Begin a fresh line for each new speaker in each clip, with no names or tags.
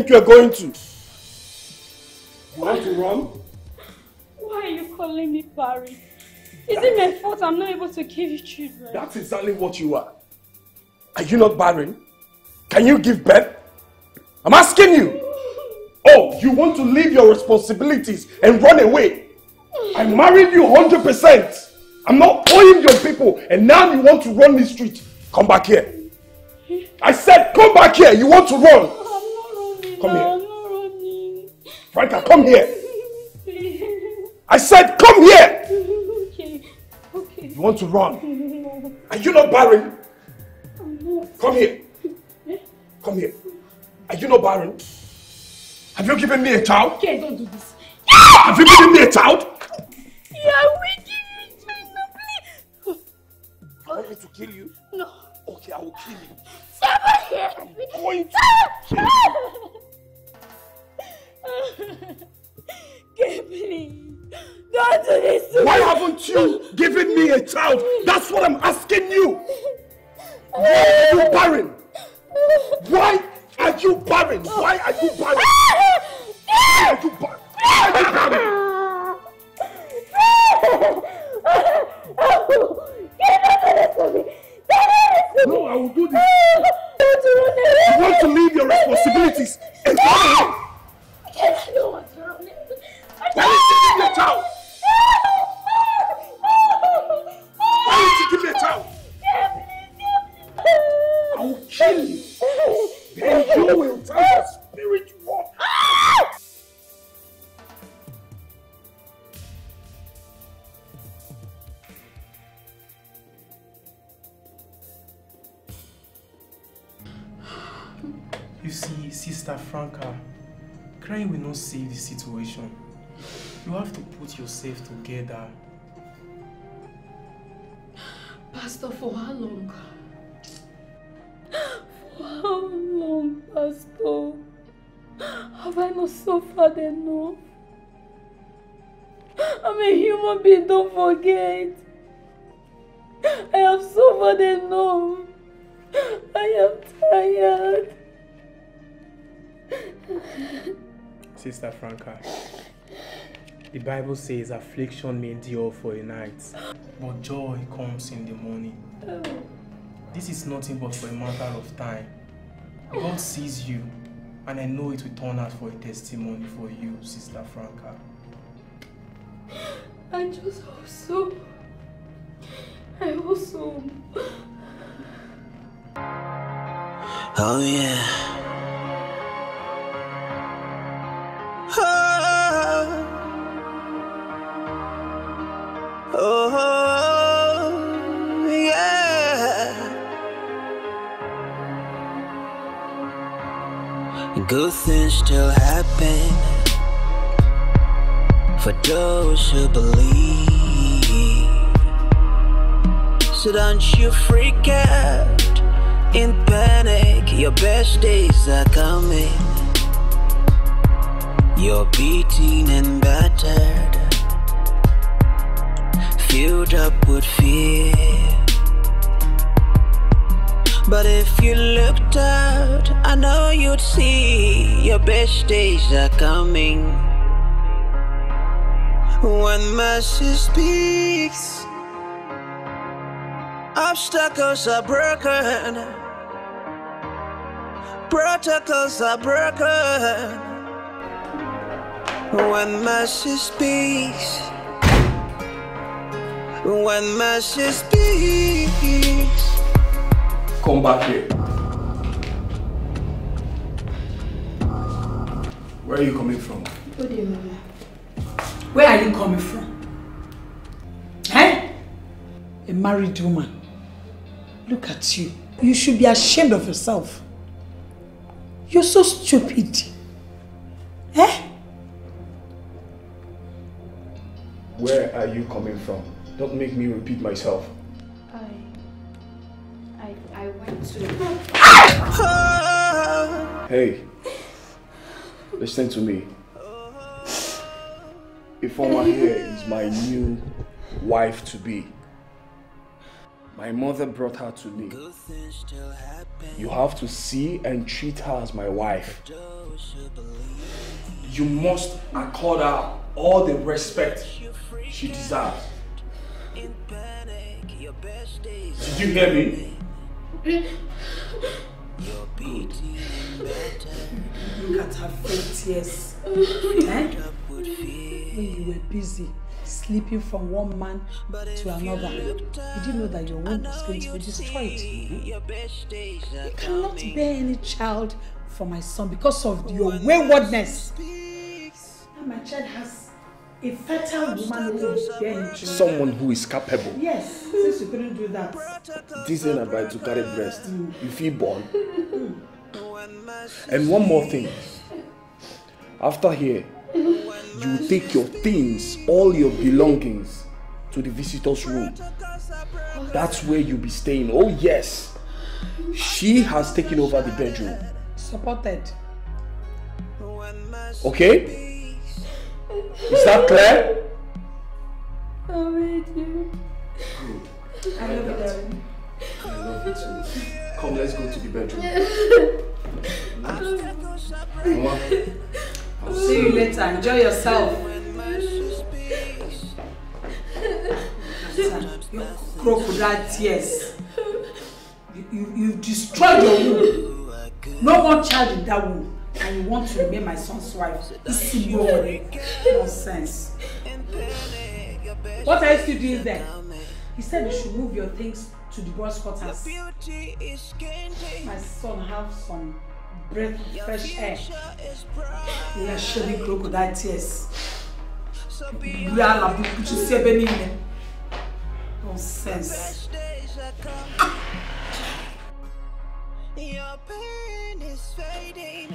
woman, where do you think you're going to? You want to run?
Why are you calling me Barry? Is it my fault I'm not able to give you children?
That's exactly what you are. Are you not barren? Can you give birth? I'm asking you. Oh, you want to leave your responsibilities and run away? I married you 100%. I'm not owing your people and now you want to run the street. Come back here. I said come back here. You want to run.
I'm not running.
Come here.
I'm not running.
Franca, come here. I said come here.
Okay. Okay.
You want to run.
No,
Are you not barren?
I'm not.
Come here. Come here. Are you not barren? Have you given me a child?
Okay, don't do this. Ah!
Have you given me a child?
You're wicked. Please.
You want me to kill you?
No.
Okay, I will kill you.
Somebody.
I'm going to ah! kill you.
Ah! Please. Don't do this to
Why
me.
haven't you given me a child? That's what I'm asking you. Why are you barren? Why are you barren? Why are you barren? To
put yourself together.
Pastor, for how long? For how long, Pastor? Have I not suffered enough? I'm a human being, don't forget. I have suffered enough. I am tired.
Sister Franca, the Bible says affliction may endure for a night, but joy comes in the morning. This is nothing but for a matter of time. God sees you, and I know it will turn out for a testimony for you, Sister Franca.
I just hope so. I hope so.
Oh yeah. Oh, oh yeah. Good things still happen for those who believe. So don't you freak out in panic. Your best days are coming. You're beaten and battered. Filled up with fear. But if you looked out, I know you'd see your best days are coming. When mercy speaks, obstacles are broken, protocols are broken. When mercy speaks, when mercy speaks.
Come back here. Where are you coming from?
What do you mean?
Where are you coming from? Eh? A married woman. Look at you. You should be ashamed of yourself. You're so stupid. Eh?
Where are you coming from? Don't make me repeat myself.
I. I. I went to.
Hey, listen to me. Ifeoma here is my new wife to be. My mother brought her to me. You have to see and treat her as my wife. You must accord her all the respect she deserves. Did you hear me?
Look at her fake tears. Eh? When you were busy sleeping from one man to another, you didn't know that your womb was going to be destroyed. You cannot bear any child for my son because of your waywardness. Now my child has a fertile woman who will bear him children.
Someone who is capable.
Yes, since you couldn't do that.
This ain't about to carry breast. Mm. You feel born. Mm. And one more thing. After here, you take your things, all your belongings, to the visitor's room. That's where you'll be staying. Oh yes. She has taken over the bedroom.
Supported.
Okay? Is that clear?
I made you.
I love you, darling.
I love you too. Come, let's go to the bedroom. Mama,
See you later. Enjoy yourself. Your crocodile tears. You, you, you destroyed your womb. No more child in that womb. And you want to remain my son's wife. This is your nonsense. What are you still doing there? He said you should move your things to the boys' quarters. My son have some breath of fresh air. You are shedding crocodile tears. You are la buku to see ebe niile. Nonsense.
Your pain is fading.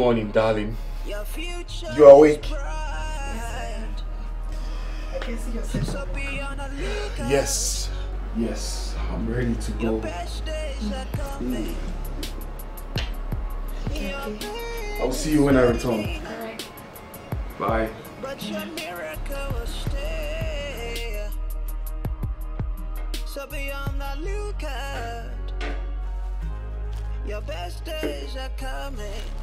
Morning,
darling.
Your future
You are awake?
is bright.
I can see yourself.
So be on the lookout.
Yes. Yes. I'm ready to go.
best days.
I'll see you when I return.
Alright.
Bye.
But your miracle will stay. So be on the lookout. Your best days are coming.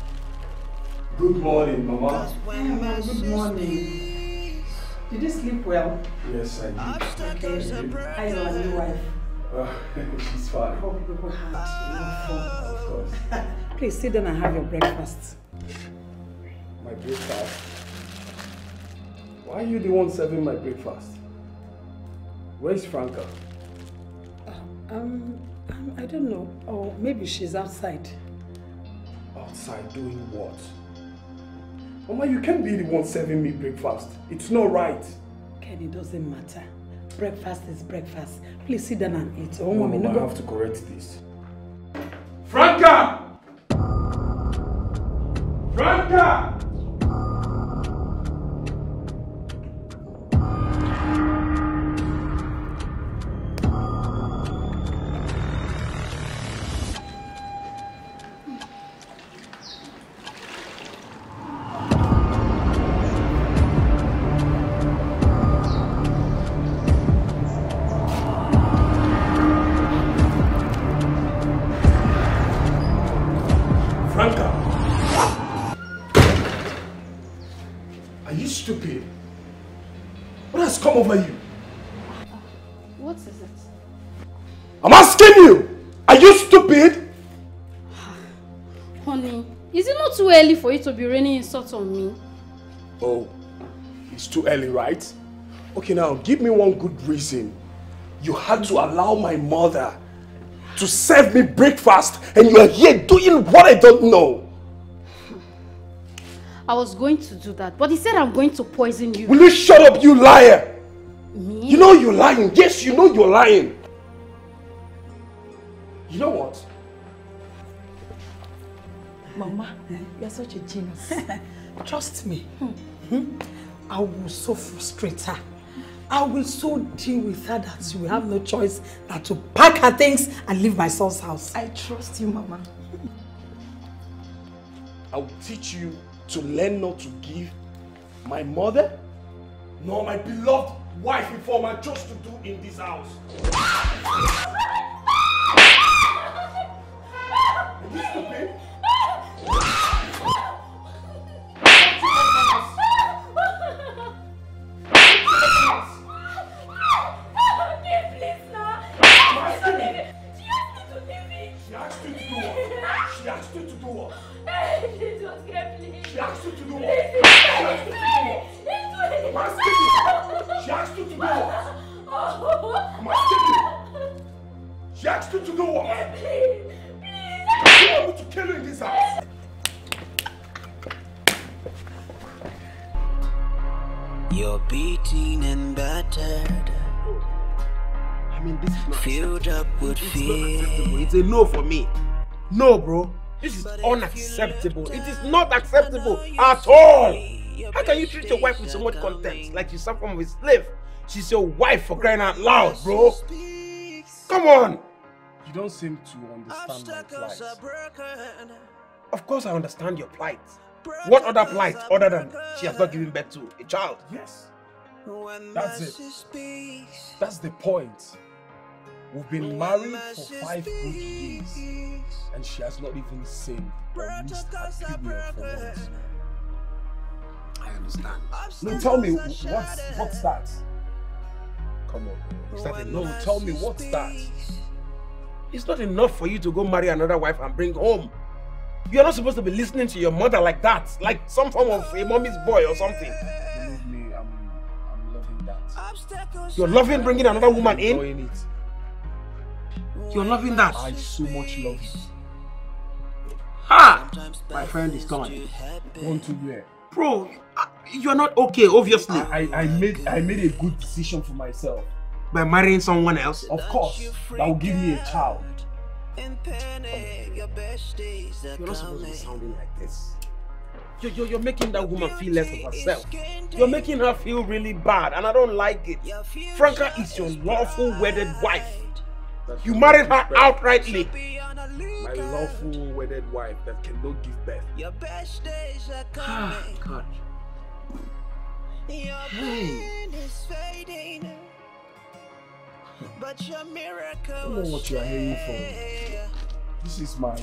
Good morning, Mama.
When
Mama, good morning. Did you sleep well?
Yes, I did.
obstacles are
How is our new wife?
Uh, she's fine.
Hope people had enough fun.
Of course.
Please sit down and have your breakfast.
My breakfast. Why are you the one serving my breakfast? Where's Franca?
Um, um, I don't know. Or maybe she's outside.
Outside doing what? Mama, you can't be the one serving me breakfast. It's not right.
Ken, it doesn't matter. Breakfast is breakfast. Please sit down and eat. Oh,
Mama,
no
I
go.
have to correct this. Franca! Franca!
Early to be raining insults on me?
Oh, it's too early, right? Okay, now give me one good reason. You had to allow my mother to serve me breakfast and you are here doing what I don't know.
I was going to do that, but he said I'm going to poison you.
Will you shut up, you liar?
Me?
You know you're lying. Yes, you know you're lying. You know what?
Mama, you're such a genius. Trust me. Hmm? I will so frustrate her. I will so deal with her that she will have no choice than to pack her things and leave my son's house.
I trust you, Mama.
I will teach you to learn not to give my mother nor my beloved wife before my trust to do in this house. Are you stupid?
Beaten and battered,
I mean, this is not
filled up with fear.
acceptable. It's a no for me. No, bro. This is unacceptable. It is not acceptable at all. How can you treat your wife with so much contempt like she's some form of a slave? She's your wife for crying out loud, bro. Come on.
You don't seem to understand my plight.
Of course, I understand your plight. What other plight other than she has not given birth to a child?
Yes,
When
That's it. that's the point. We've been married for five good years, and she has not even seen or used her
protocols
period for once.
I understand.
No, tell me, what's, what's that? Come on.
Enough?
No, tell me, what's that?
It's not enough for you to go marry another wife and bring home. You're not supposed to be listening to your mother like that, like some form of a mommy's boy or something. You're loving bringing another woman in. You're loving that.
I so much love you.
Ha! My friend is
things
gone.
do.
Gone to where?
Bro, you're not okay, obviously,
I, I made I made a good decision for myself.
by marrying someone else.
Of course, that will give me a child.
In panic, your best days are
You're not supposed to be sounding like this. You're, you're, you're making that woman feel less of herself. You're making her feel really bad, and I don't like it. Franca is your lawful wedded wife.
That's
You married her
birth.
outrightly.
My lawful wedded wife that cannot give birth.
Your best days are
Ah,
coming.
God.
Your
Hey.
pain is fading. But your miracle
I don't know what you are hearing
stay.
This is my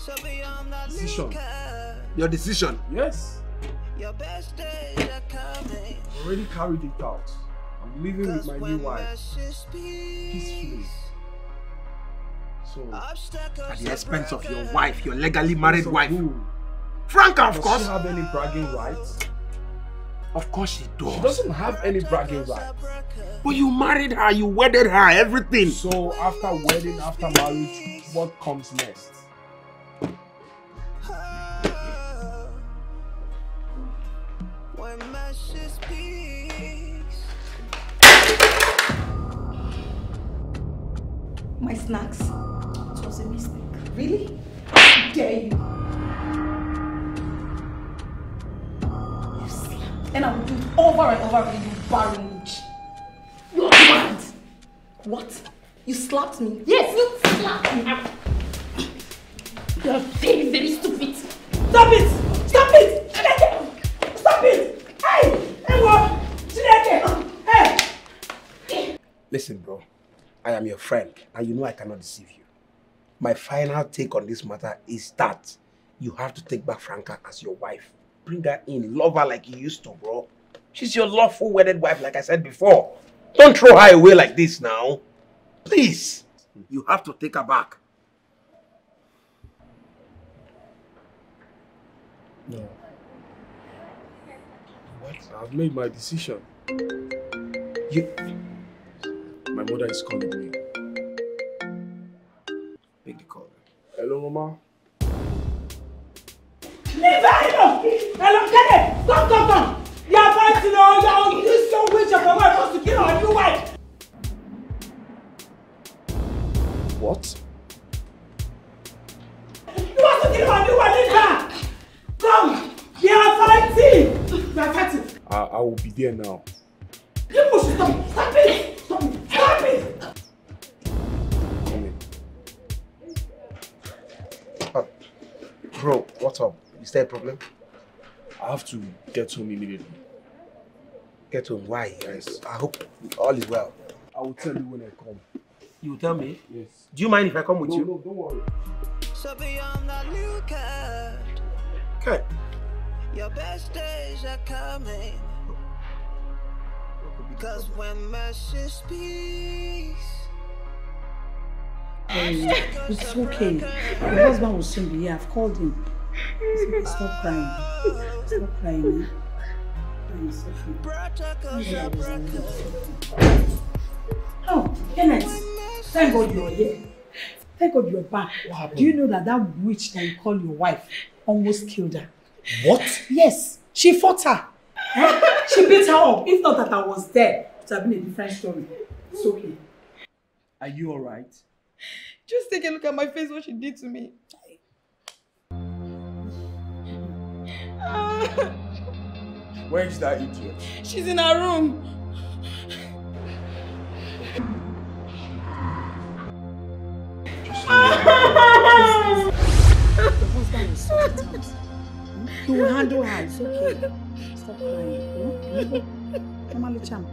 So be on the
Decision.
Your decision.
yes.
Your best days are coming.
Already carried it out. I'm living with my new wife
messages
peacefully. So
At the expense of your wife, your legally married
so
wife.
who?
Franca, of
Does
course.
she have any bragging rights?
Of course she does.
She
does.
doesn't have any bragging rights.
But you married her, you wedded her, everything.
So after wedding, after marriage, what comes next?
When message speaks.
My snacks. It was a mistake. Really? How dare you? You slapped. And I will do it over and over again, you barren witch. You're mad. What? You slapped me? Yes, you slapped me. You're very, very stupid.
Stop it! Stop it! Chineke! Stop it! Hey! Hey, what? Chineke! Hey!
Listen, bro. I am your friend, and you know I cannot deceive you. My final take on this matter is that you have to take back Franca as your wife. Bring her in, love her like you used to, bro. She's your lawful wedded wife, like I said before. Don't throw her away like this now. Please. You have to take her back.
No. What? I've made my decision.
You,
My mother is calling me.
Pick the call.
Hello, Mama.
Leave her
be there now.
You push it, stop! Stop it! Stop it! Stop it!
Coming.
Uh, bro, what's up? Is there a problem?
I have to get home immediately.
Get home. Why? Yes. I hope all is well.
I will tell you when I come.
You tell me.
Yes.
Do you mind if I come with
No,
you?
no, don't worry.
So be on the lookout.
Okay.
Your best days are coming. Cause when message speaks.
It's okay. Your husband will soon be here. I've called him. It's okay. Stop crying. Stop crying. eh? It's okay.
Protocols.
Oh, Kenneth, thank God you're here. Thank God you're back. Do you know that that witch that you call your wife almost killed her?
What?
Yes, she fought her. She beat her up. If not that I was there, it would have been a different story. It's okay.
Are you alright?
Just take a look at my face, what she did to me.
Where is that idiot?
She's in her room.
Your husband is sorted out. He will handle her. It's okay. Stop crying. On, champ.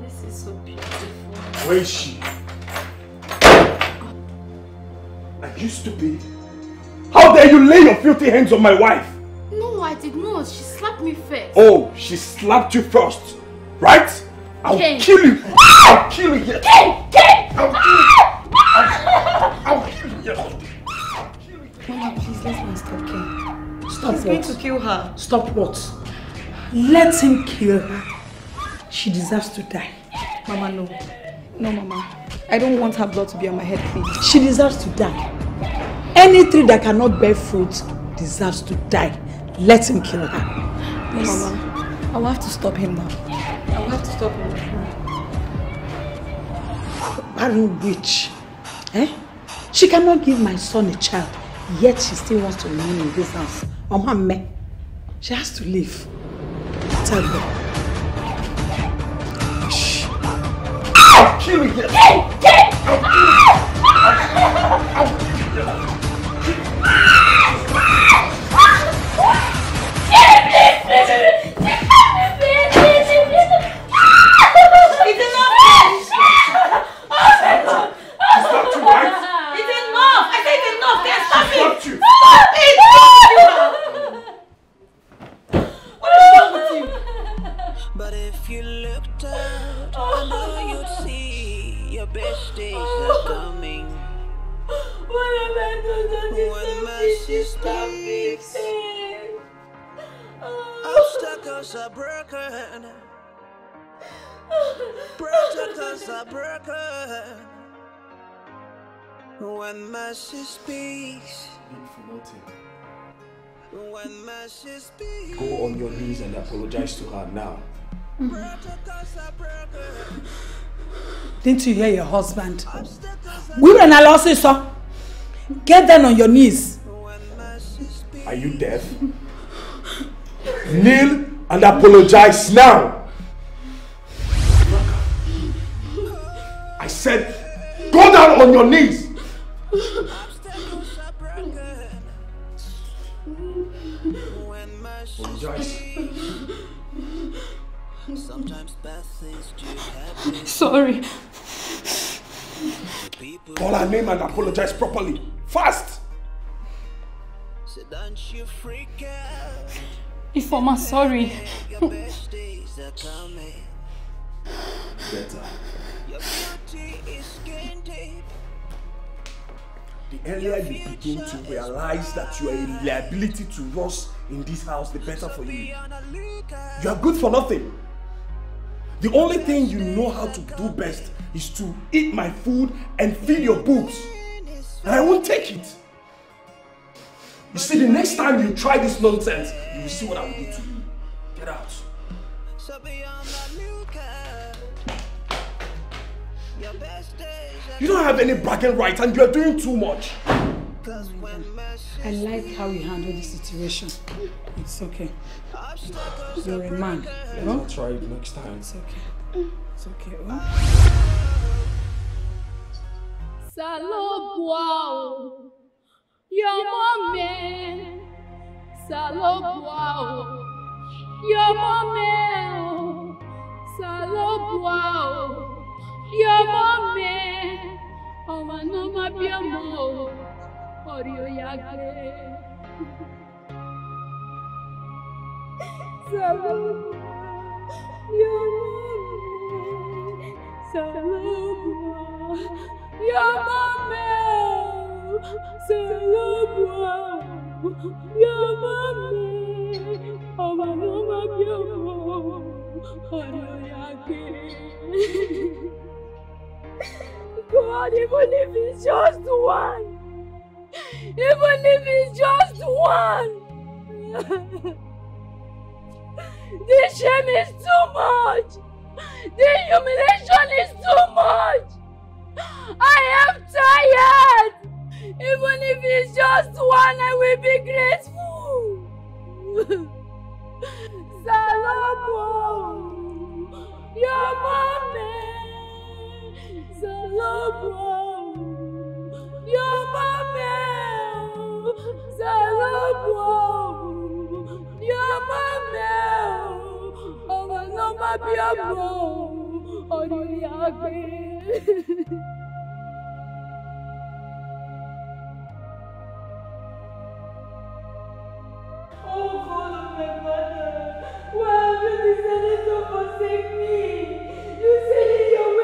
This is so beautiful.
Where is she? Are you stupid? How dare you lay your filthy hands on my wife?
No, I did not. She slapped me first.
Oh, she slapped you first, right? I'll
Ken.
kill you. I'll kill you. Ken,
Ken!
I'll kill you. I'll kill you.
Mama, please let me stop Ken.
Stop
He's going to kill her.
Stop what? Let him kill her. She deserves to die.
Mama, no. No, Mama. I don't want her blood to be on my head, please.
She deserves to die. Any tree that cannot bear fruit deserves to die. Let him kill her.
No, Mama. I will have to stop him now. I will have to stop him.
Barren witch. Eh? She cannot give my son a child, Yet she still wants to remain in this house. Ọmọ mẹ́, she has to leave. Tell her. Shh.
Kill me! Hey!
Get
Go on your knees and apologize to her now.
Didn't you hear your husband? Women are also so. Get down on your knees.
Are you deaf? Kneel and apologize now. I said, go down on your knees.
Mercy
Apologize.
Sometimes bad things do happen.
Sorry.
Call her name and apologize properly. Fast.
So don't you freak out.
Ifeoma, sorry.
Your best days are coming.
Better. The earlier you begin to realize that you are a liability to us in this house, the better for you. You are good for nothing. The only thing you know how to do best is to eat my food and feed your boobs. And I won't take it. You see, the next time you try this nonsense, you will see what I will do to you. Get out.
Your best
You don't have any bragging rights and you are doing too much.
cause when mercy
I like how you handle the situation. It's okay. You're a man.
I'll try it next time.
It's okay. It's okay. Oh?
Salobuao. Your mommy. Salobuao. Your mommy. Salobuao. Your mommy. Ọmọ náà má bí ọmọ o, orí ó yá gbé. Salobuao. Your mommy. Salobuao. Your mommy. Salobuao. God, even if it's just one, even if it's just one, this shame is too much. The humiliation is too much. I am tired. Even if it's just one, I will be grateful. Salomo, your mommy. Why you decided to forsake me? You said in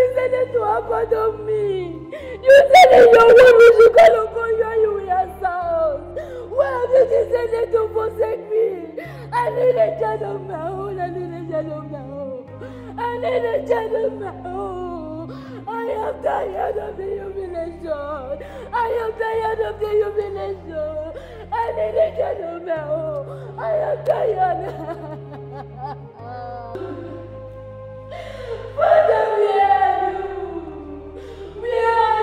have decided to abandon me? You said in your word we should call upon you and you will answer. Why have you decided to forsake me? I need a child of my own. I need a child of my own. I need a child of my own. I am tired of the humiliation. I am tired of the humiliation. I need a child of my own. I am tired.
answered yeah.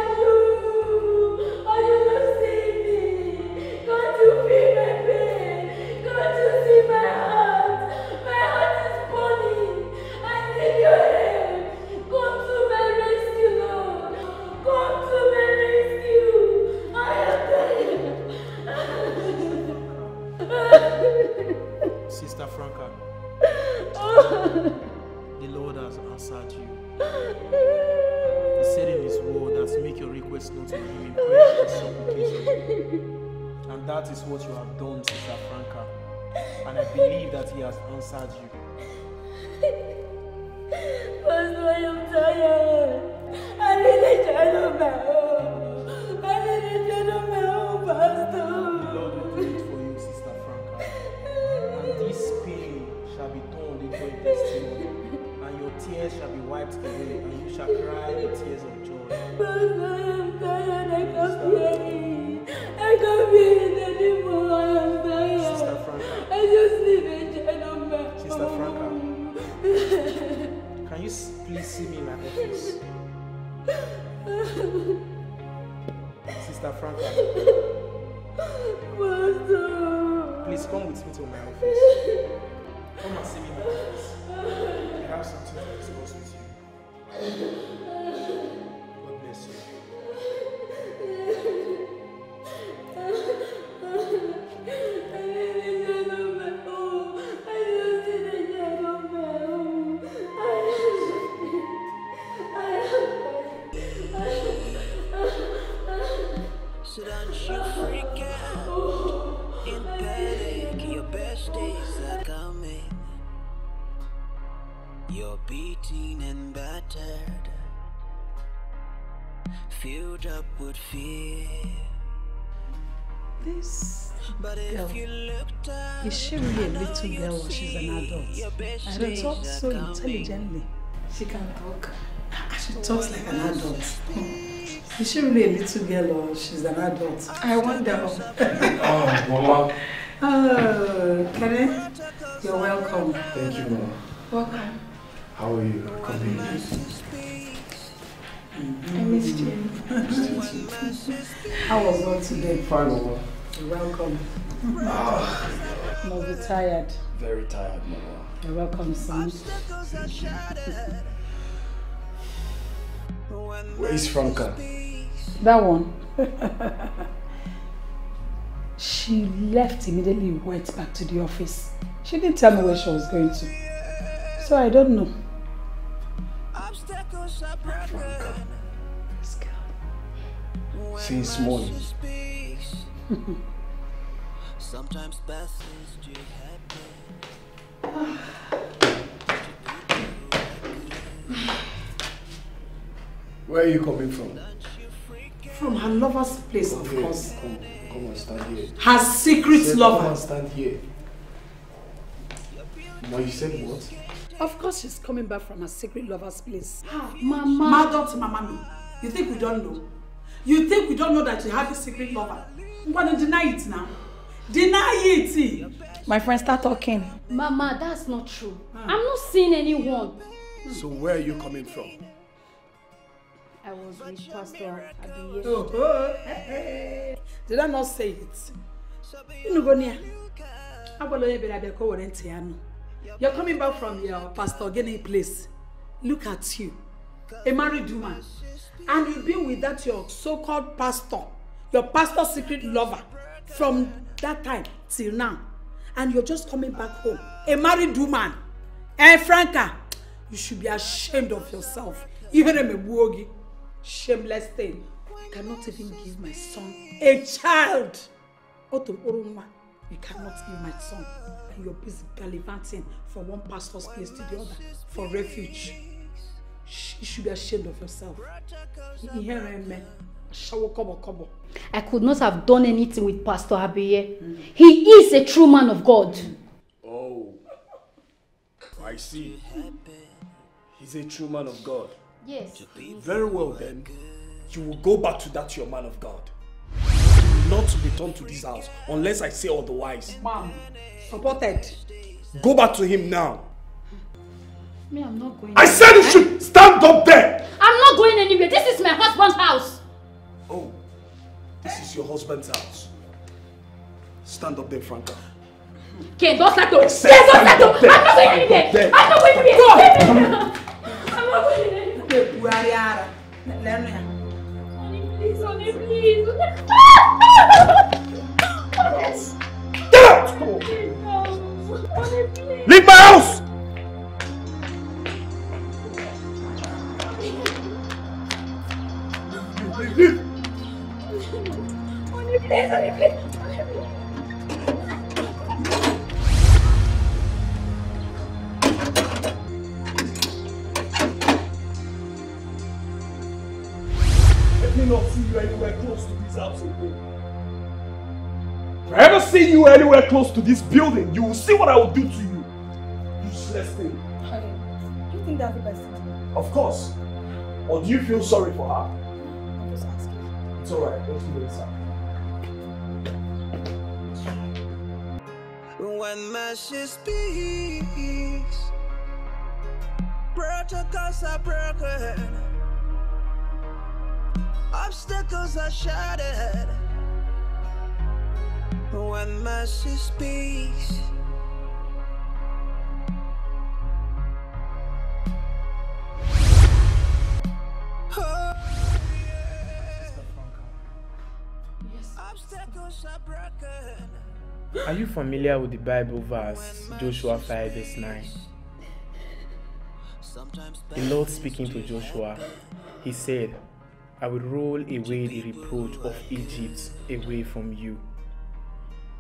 And supplication. And that is what you have done, Sister Franca. And I believe that he has answered you.
Pastor, I am tired. I need a child of my own. Pastor.
please come with me to my office. Come and see me in my office. I have something to discuss with you. God bless you.
Adult? I don't talk so intelligently. She can talk. Ah, she oh, talks like an adult. Hmm. Is she really a little girl or she's an adult? I wonder.
Oh, Mama.
Oh, Kenneth, you're welcome.
Thank you, Mama.
Welcome.
How are you? Come in.
I missed you. Mm-hmm. How was work today?
Fine, Mama.
You're welcome. Ah. Must be tired.
Very tired, Mama.
You're welcome, son.
Where is Franca?
That one. she left immediately, went back to the office. She didn't tell me where she was going to. So I don't know.
obstacles are broken.
This girl.
Since morning.
Sometimes bad things do happen.
Where are you coming from?
From her lover's place, of
Here,
course.
Come, come and stand here.
Her secret
Said, Come and
lover.
stand here. Mama, you said what?
Of course, she's coming back from her secret lover's place.
Mama.
Mother to Mama me. You think we don't know? You think we don't know that you have a secret lover? I'm gonna deny it now. Deny it!
My friend, start talking.
Mama, that's not true. I'm not seeing anyone.
So where are you coming from?
I was with Pastor Abiye.
Oh, oh, eh, eh. Did I not say it? You go near. You're coming back from your pastor Gini place. Look at you, a married woman, and you've been with that your so-called pastor, your pastor secret lover, from that time till now, and you're just coming back home, a married woman. Eh, Franca, you should be ashamed of yourself. Even a mebuogi, shameless thing. You cannot even give my son a child. Oto Orunwa, you cannot give my son. And you're busy gallivanting from one pastor's place to the other for refuge. You should be ashamed of yourself. Ihere eme, shawo kobo kobo.
I could not have done anything with Pastor Abiye. He is a true man of God.
Oh, I see. He's a true man of God.
Yes.
Very well then, you will go back to that your man of God. You will not return to this house unless I say otherwise.
Mom, supported.
Go back to him now.
Me, I'm not going.
I said you should stand up there.
I'm not going anywhere. This is my husband's house.
Oh, this is your husband's house. Stand up there, Franca.
Ken, don't start to.
Eu
don't start to. I'm not going anywhere. I'm not going anywhere. I'm not going anywhere. Honey, please, honey, please.
Get out! Leave my house!
Please.
Let me not see you anywhere close to this house again. If I ever see you anywhere close to this building, you will see what I will do to you. Useless thing.
Honey, do you think that's the best thing?
Of course. Or do you feel sorry for her?
I'm just asking.
It's alright, let's go inside.
When mercy speaks, protocols are broken, obstacles are shattered. When mercy speaks, oh, obstacles are broken.
Are you familiar with the Bible verse Joshua 5 verse 9? The Lord speaking to Joshua, He said, I will roll away the reproach of Egypt away from you.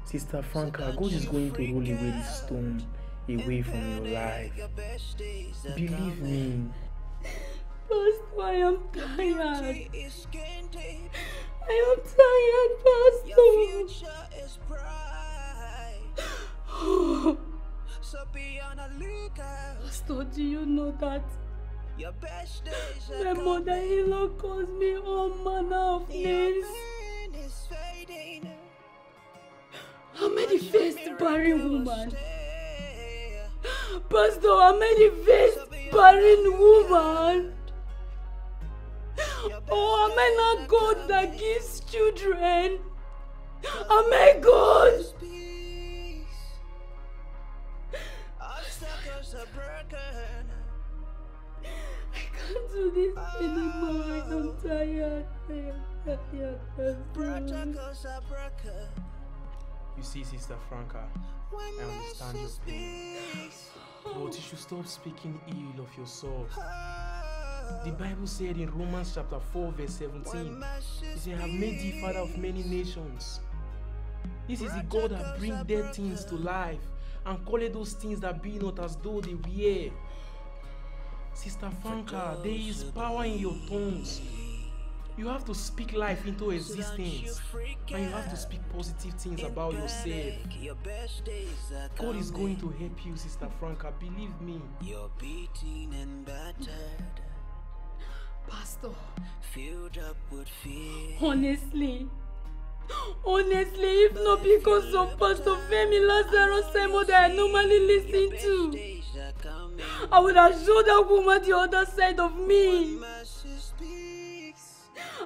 Sister Franca, God is going to roll away the stone away from your life. Believe me.
Pastor, I am tired. I am tired, Pastor. Pastor, do you know that
Your best days
my
are
mother-in-law calls me oh, all manner of names?
coming. Is fading.
I'm the first barren woman. Pastor, I'm the first barren woman. Oh, am I not God that gives children? Am I God? do this anymore. I'm tired. I am tired. Pastor.
Protocols are.
You see, Sister Franca, I understand your
mercy
pain. But you should stop speaking ill of yourself. The Bible said in Romans chapter 4, verse 17, He said, I have made thee father of many nations. This is the God that brings dead things to life and call it those things that be not as though they were. Sister Franca, there is power in your tongues. You have to speak life into existence and you have to speak positive things about yourself. God is going to help you, Sister Franca. Believe me.
You're beaten and battered,
Pastor,
filled up with fear.
honestly, honestly, if not because of Pastor Femi Lazarus sermon that I normally listen to. I would have showed that woman the other side of me.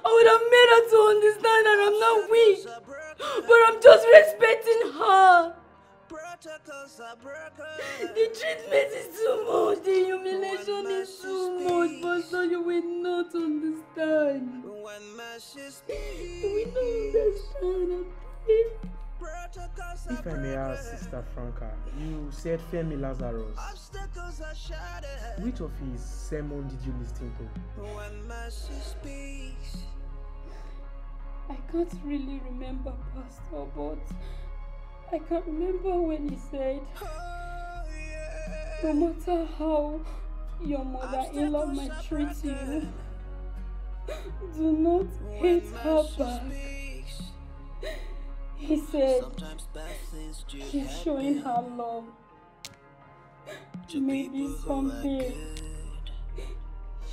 I would have made her to understand that I'm not weak, but I'm just respecting her.
Protocols are broken.
The treatment is too much, the humiliation is too much, Pastor. You will not understand.
When mercy
You
speaks.
will not understand.
Protocols
If I may ask. Sister Franca, you said Femi Lazarus.
Obstacles are shattered.
Which of his sermon did you listen to?
When mercy speaks.
I can't really remember, Pastor, but I can't remember when he said, no matter how your mother-in-law might treat you, do not hate her back. He said,
Sometimes bad things do
She's
happen
showing her love.
to
Maybe someday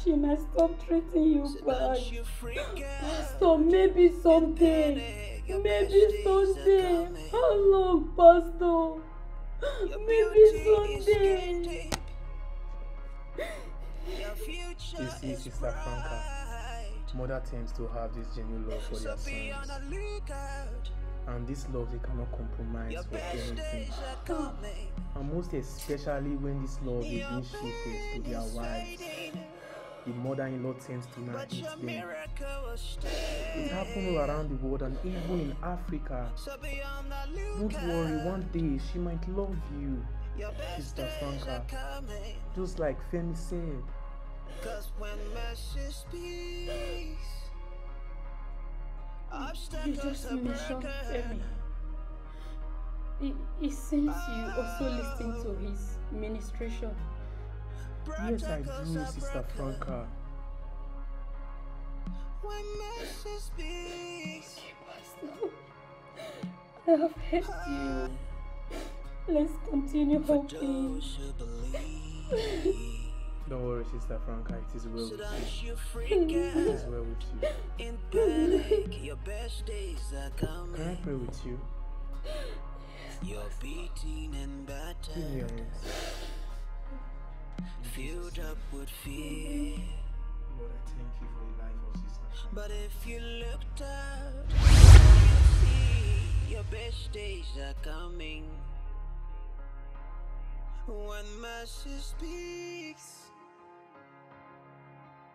she might stop treating you bad.
don't you freak out.
Pastor, maybe someday. Maybe someday. How long, Pastor?
Your
Maybe
beauty is
someday.
deep. Your future
You see, Sister Franca, mother tends to have this genuine love for
So
their
be on
sons.
the lookout.
And this love they cannot compromise for anything.
days.
And most especially when this love is being shifted to their wives.
Fading,
The mother-in-law tends to not
But
eat them.
miracle will stay.
It happens all around the world and even in Africa.
So be on the
Don't worry, one day she might love you. Sister Franca. Just like Femi said.
Cause when mercy speaks,
You just mentioned Femi. It, it seems you also oh. listen to his ministration.
Yes, I do, Sister Franca.
I have helped you. Let's continue hoping.
Don't worry, Sister Franca. It is well with you. It is well with you. Can I pray with you?
You're beating and battered, filled up with fear.
Lord, I thank you for the life oh of Sister
But if you looked out, you see your best days are coming. When mercy speaks,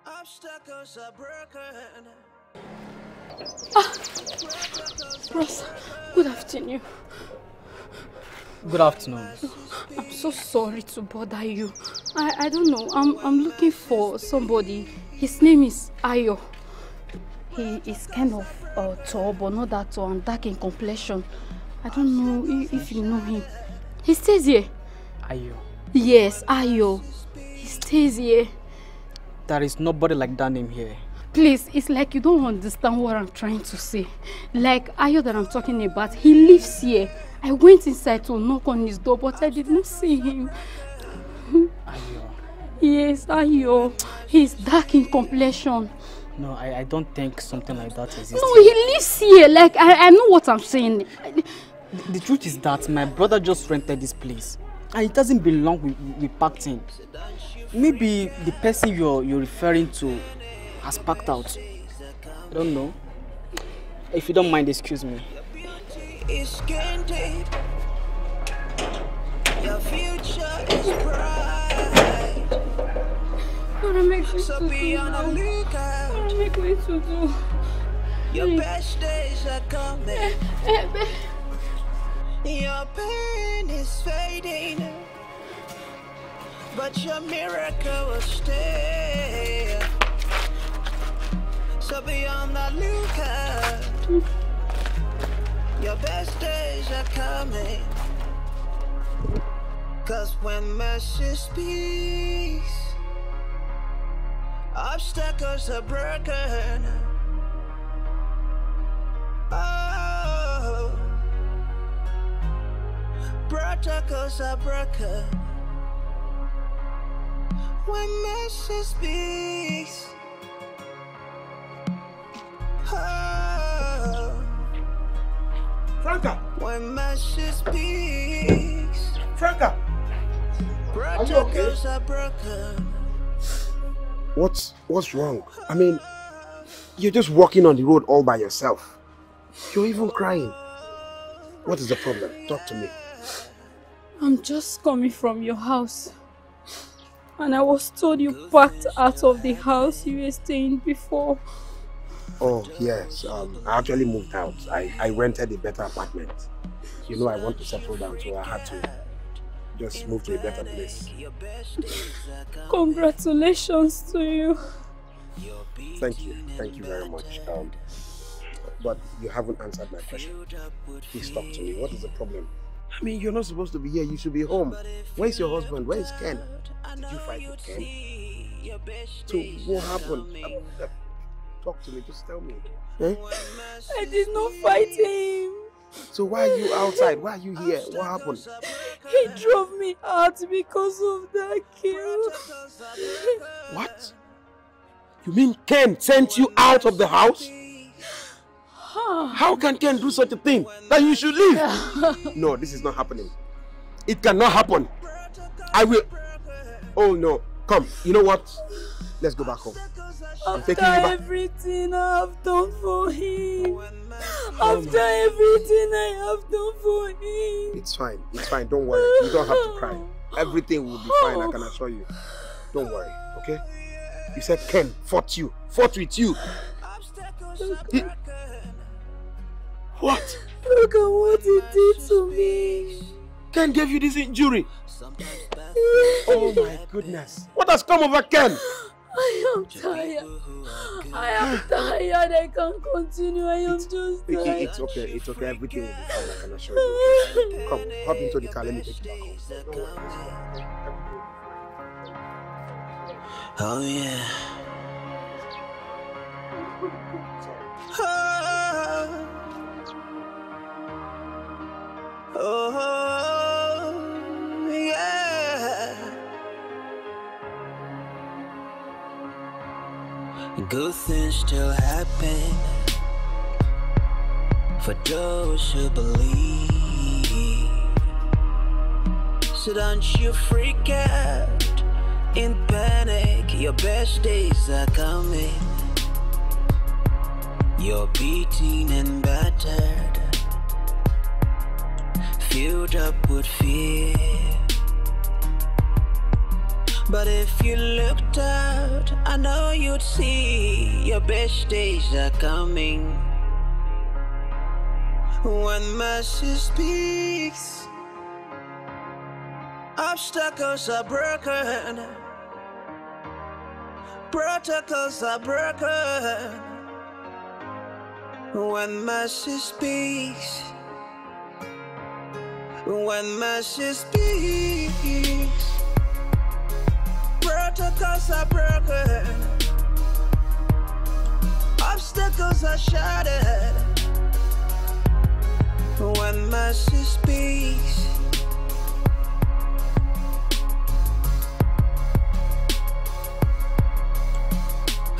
obstacles are broken.
Ah, Ross, good afternoon.
Good afternoon.
I'm so sorry to bother you. I, I don't know. I'm, I'm looking for somebody. His name is Ayo. He is kind of uh, tall, but not that tall, and dark in complexion. I don't know if, if you know him. He stays here.
Ayo.
Yes, Ayo. He stays here.
There is nobody like that name here.
Please, it's like you don't understand what I'm trying to say. Like Ayo that I'm talking about, he lives here. I went inside to knock on his door, but I did not see him.
Ayo.
Yes, Ayo. He's dark in complexion.
No, I, I don't think something like that exists.
No, he lives here. Like, I, I know what I'm saying.
The, the truth is that my brother just rented this place. And it doesn't belong we, we packed in. Maybe the person you're, you're referring to has packed out. I don't know. If you don't mind, excuse me.
Is skin deep. Your future is bright.
Am I going
So
to
be on the
now? What
lookout.
am I going to do?
Your best days are coming.
Eh, eh,
Your pain is fading. But your miracle will stay. So be on the lookout. Your best days are coming. Cause when mercy speaks, obstacles are broken. Oh, protocols are broken. When mercy speaks, oh,
Franca!
when mercy speaks,
Franca!
protocols are broken.
What's what's wrong? I mean, you're just walking on the road all by yourself. You're even crying. What is the problem? Talk to me.
I'm just coming from your house. And I was told you packed out of the house you were staying before.
Oh yes, um, I actually moved out. I, I rented a better apartment. You know I want to settle down, so I had to just move to a better place.
Congratulations to you.
Thank you, thank you very much. Um, but you haven't answered my question. Please talk to me. What is the problem? I mean, you're not supposed to be here. You should be home. Where's your husband? Where is Ken? Did you fight with Ken? So what happened? Um, uh, talk to me. Just tell me. Eh?
I did not fight him.
So why are you outside? Why are you here? What happened?
He drove me out because of that kill.
What? You mean Ken sent you out of the house? How can Ken do such a thing? That you should leave? no, this is not happening. It cannot happen. I will. Oh no. Come, you know what? Let's go back home. I'm
After
taking you back.
everything I have done for him.
Oh
After everything I have done for him.
It's fine. It's fine. Don't worry. You don't have to cry. Oh. Everything will be fine, I can oh. assure you. Don't worry, okay? You said Ken fought you, fought with you. He- What?
Look at what he did to me.
Ken gave you this injury. Oh my goodness. What has come over Ken?
I am tired. I am tired. I can't continue. I am just
Vicky,
tired.
it's okay. It's okay. Everything will be fine. I can assure you. Come, hop into the car. Let me take you back home.
Oh yeah. Oh, oh, oh. Good things still happen for those who believe. So don't you freak out in panic. Your best days are coming. You're beaten and battered, filled up with fear. But if you looked out, I know you'd see your best days are coming. When mercy speaks, obstacles are broken, protocols are broken. When mercy speaks, when mercy speaks, protocols are broken, obstacles are shattered. When mercy speaks,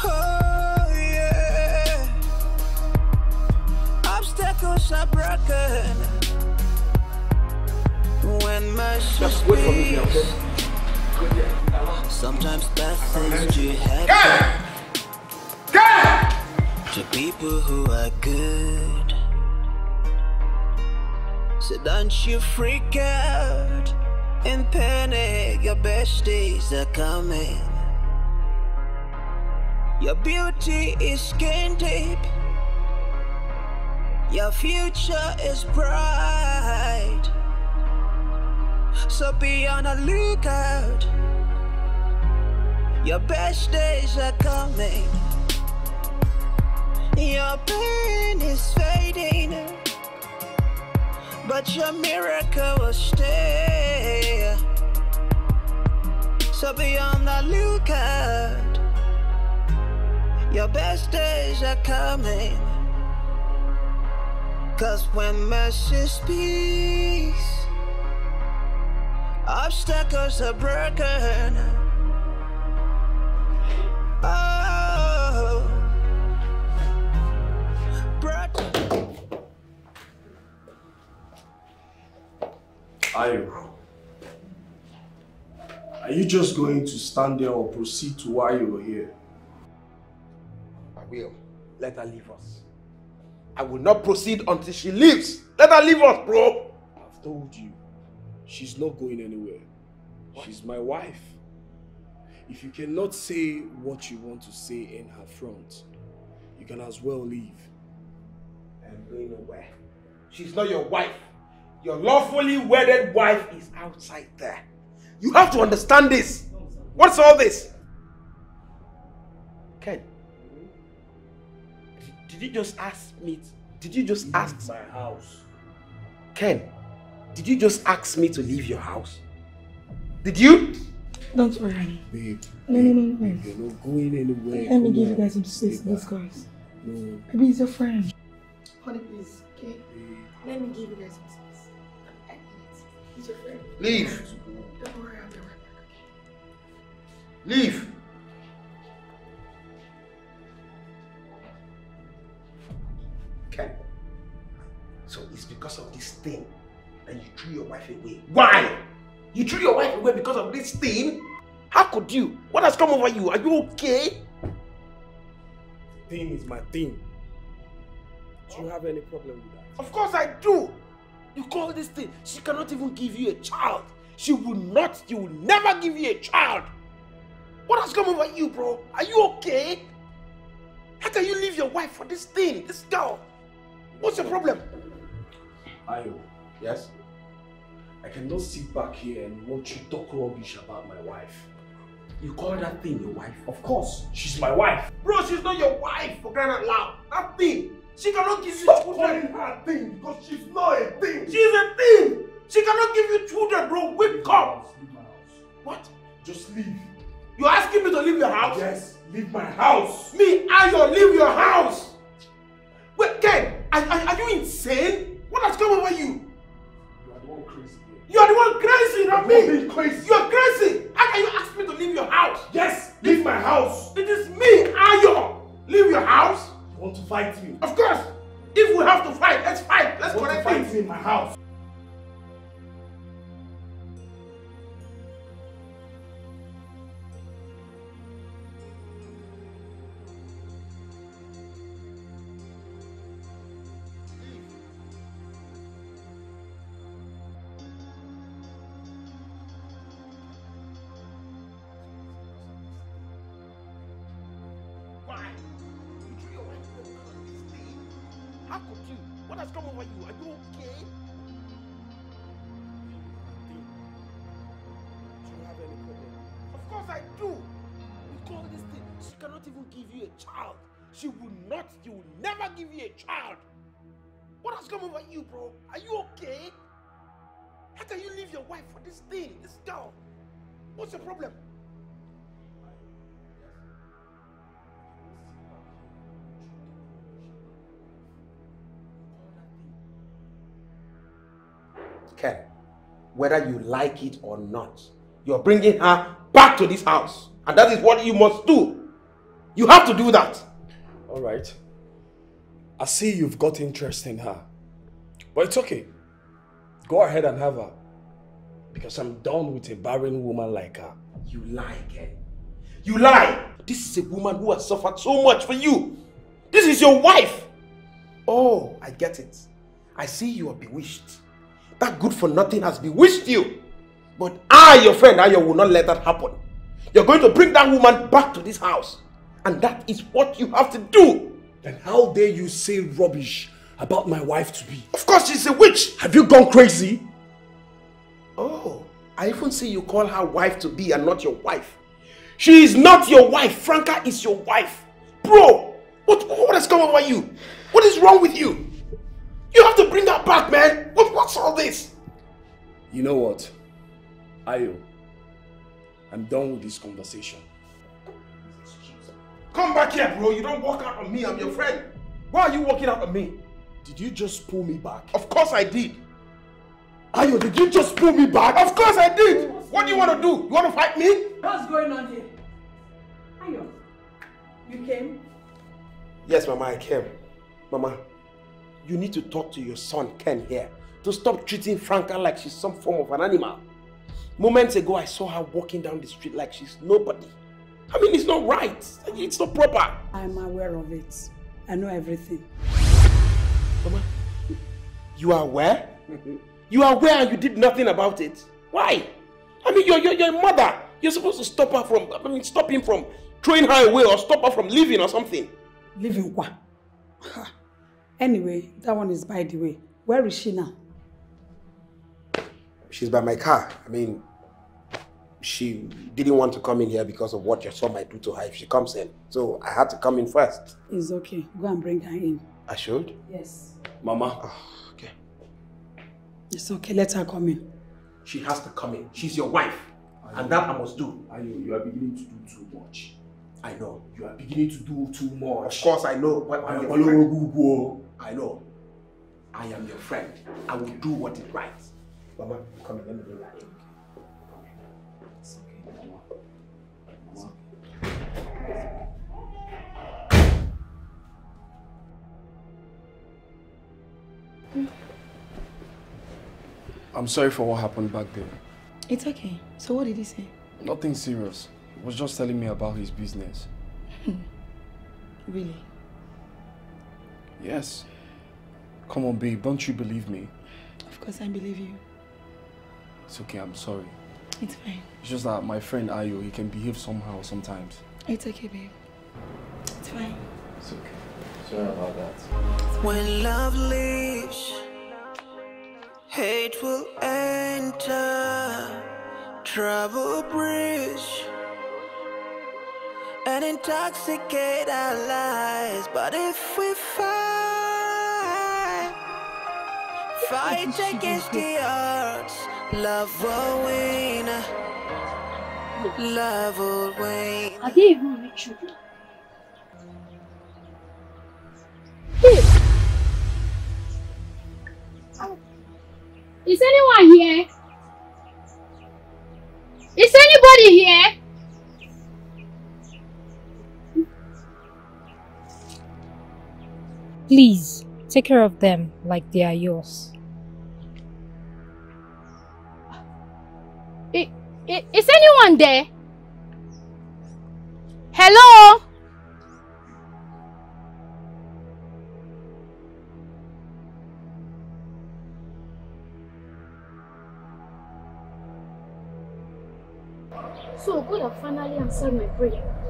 oh yeah, obstacles are broken. When mercy
Just wait for me here,
speaks? Sometimes bad uh-huh. things do happen to people who are good. So don't you freak out and panic. Your best days are coming. Your beauty is skin deep. Your future is bright. So be on the lookout. Your best days are coming. Your pain is fading, but your miracle will stay. So be on the lookout. Your best days are coming. Cause when mercy speaks, obstacles are broken. Oh, broken.
Ayo. Are you just going to stand there or proceed to why you're here?
I will. Let her leave us. I will not proceed until she leaves. Let her leave us, bro.
I've told you, she's not going anywhere. She's my wife. If you cannot say what you want to say in her front, you can as well leave.
I'm going nowhere. She's not your wife. Your lawfully wedded wife is outside there. You have to understand this. What's all this? Ken, did, did you just ask me? Did you just ask
my house?
Ken, did you just ask me to leave your house? Did you?
Don't worry.
Babe,
No, no, no, no.
babe, you're not going anywhere.
Let me
Come
give you guys some space
Stay
to
back.
discuss.
No,
Maybe he's your friend.
Honey, please, okay?
babe.
Let me give you guys some space. I need. He's your friend.
Leave.
Don't worry, I'll be right back, okay?
Leave. Ken, so it's because of this thing that you threw your wife away. Why? You threw your wife away because of this thing? How could you? What has come over you? Are you okay?
The thing is my thing. Do you have any problem with that?
Of course I do. You call this thing. She cannot even give you a child. She will not. She will never give you a child. What has come over you, bro? Are you okay? How can you leave your wife for this thing, this girl? What's your problem?
Ayo,
Yes.
I cannot sit back here and watch you talk rubbish about my wife.
You call that thing your wife?
Of course, she's my wife.
Bro, she's not your wife for crying out loud. That thing, she cannot give you
Stop
children.
calling her a thing because she's not a thing.
She's a thing. She cannot give you children, bro. Wake up.
Leave my house.
What?
Just leave.
You're asking me to leave your house?
Yes, leave my house.
Me, Ayo, leave your house. Wait, Ken, are, are, are you insane? What has come over? You
You are the one crazy,
not me.
crazy.
Whether you like it or not, you're bringing her back to this house. And that is what you must do. You have to do that.
All right. I see you've got interest in her. But it's okay. Go ahead and have her. Because I'm done with a barren woman like her.
You lie, Ken. You lie. This is a woman who has suffered so much for you. This is your wife. Oh, I get it. I see you are bewitched. That good for nothing has bewitched you. But I, your friend I will not let that happen. You're going to bring that woman back to this house. And that is what you have to do.
Then how dare you say rubbish about my wife to be?
Of course, she's a witch.
Have you gone crazy?
Oh, I even see you call her wife to be and not your wife. She is not your wife. Franca is your wife. Bro, what, what has come over you? What is wrong with you? You have to bring her back, man. What, what's all this?
You know what? Ayo, I'm done with this conversation.
Come back here, bro. You don't walk out on me. I'm your friend. Why are you walking out on me?
Did you just pull me back?
Of course I did.
Ayo, did you just pull me back?
Of course I did. What do you want to do? You want to fight me?
What's going on here? Ayo, you came?
Yes, Mama, I came. Mama, you need to talk to your son, Ken, here, to stop treating Franca like she's some form of an animal. Moments ago, I saw her walking down the street like she's nobody. I mean, it's not right. It's not proper.
I'm aware of it. I know everything.
Mama, you are aware? You are aware and you did nothing about it. Why? I mean, you're, you're, you're a mother. You're supposed to stop her from, I mean, stop him from throwing her away or stop her from leaving or something.
Leaving what? Anyway, that one is by the way. Where is she now?
She's by my car. I mean, she didn't want to come in here because of what your son might do to her if she comes in. So I had to come in first.
It's okay. Go and bring her in.
I should?
Yes.
Mama, ah,
Okay.
It's okay. Let her come in.
She has to come in. She's your wife. And that I must do.
Ayo, you are beginning to do too much.
I know.
You are beginning to do too much.
Of course I know. But I'm
Ayo,
your I know. I am your friend. I will do what is right. Mama, come in. Let me bring her in.
It's okay.
I'm sorry for what happened back there.
It's okay. So what did he say?
Nothing serious. He was just telling me about his business. Hmm.
Really?
Yes. Come on, babe. Don't you believe me?
Of course I believe you.
It's okay. I'm sorry.
It's fine.
It's just that my friend Ayo, he can behave somehow sometimes.
It's okay, babe. It's fine.
It's okay. Sorry about that.
When love leaves, hate will enter. Trouble bridge and intoxicate our lives. But if we fight, fight against the odds, love will win. Love will win.
Are they even real children? Oh. Is anyone here? Is anybody here?
Please, take care of them like they are yours.
Is anyone there? Hello? So God have finally answered my prayer.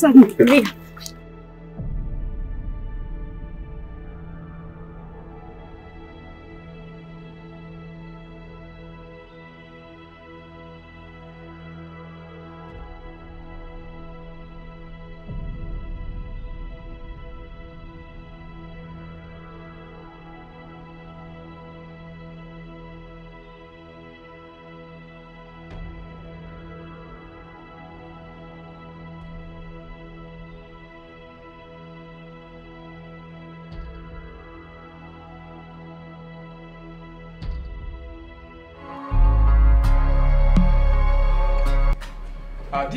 Finally answered my prayer.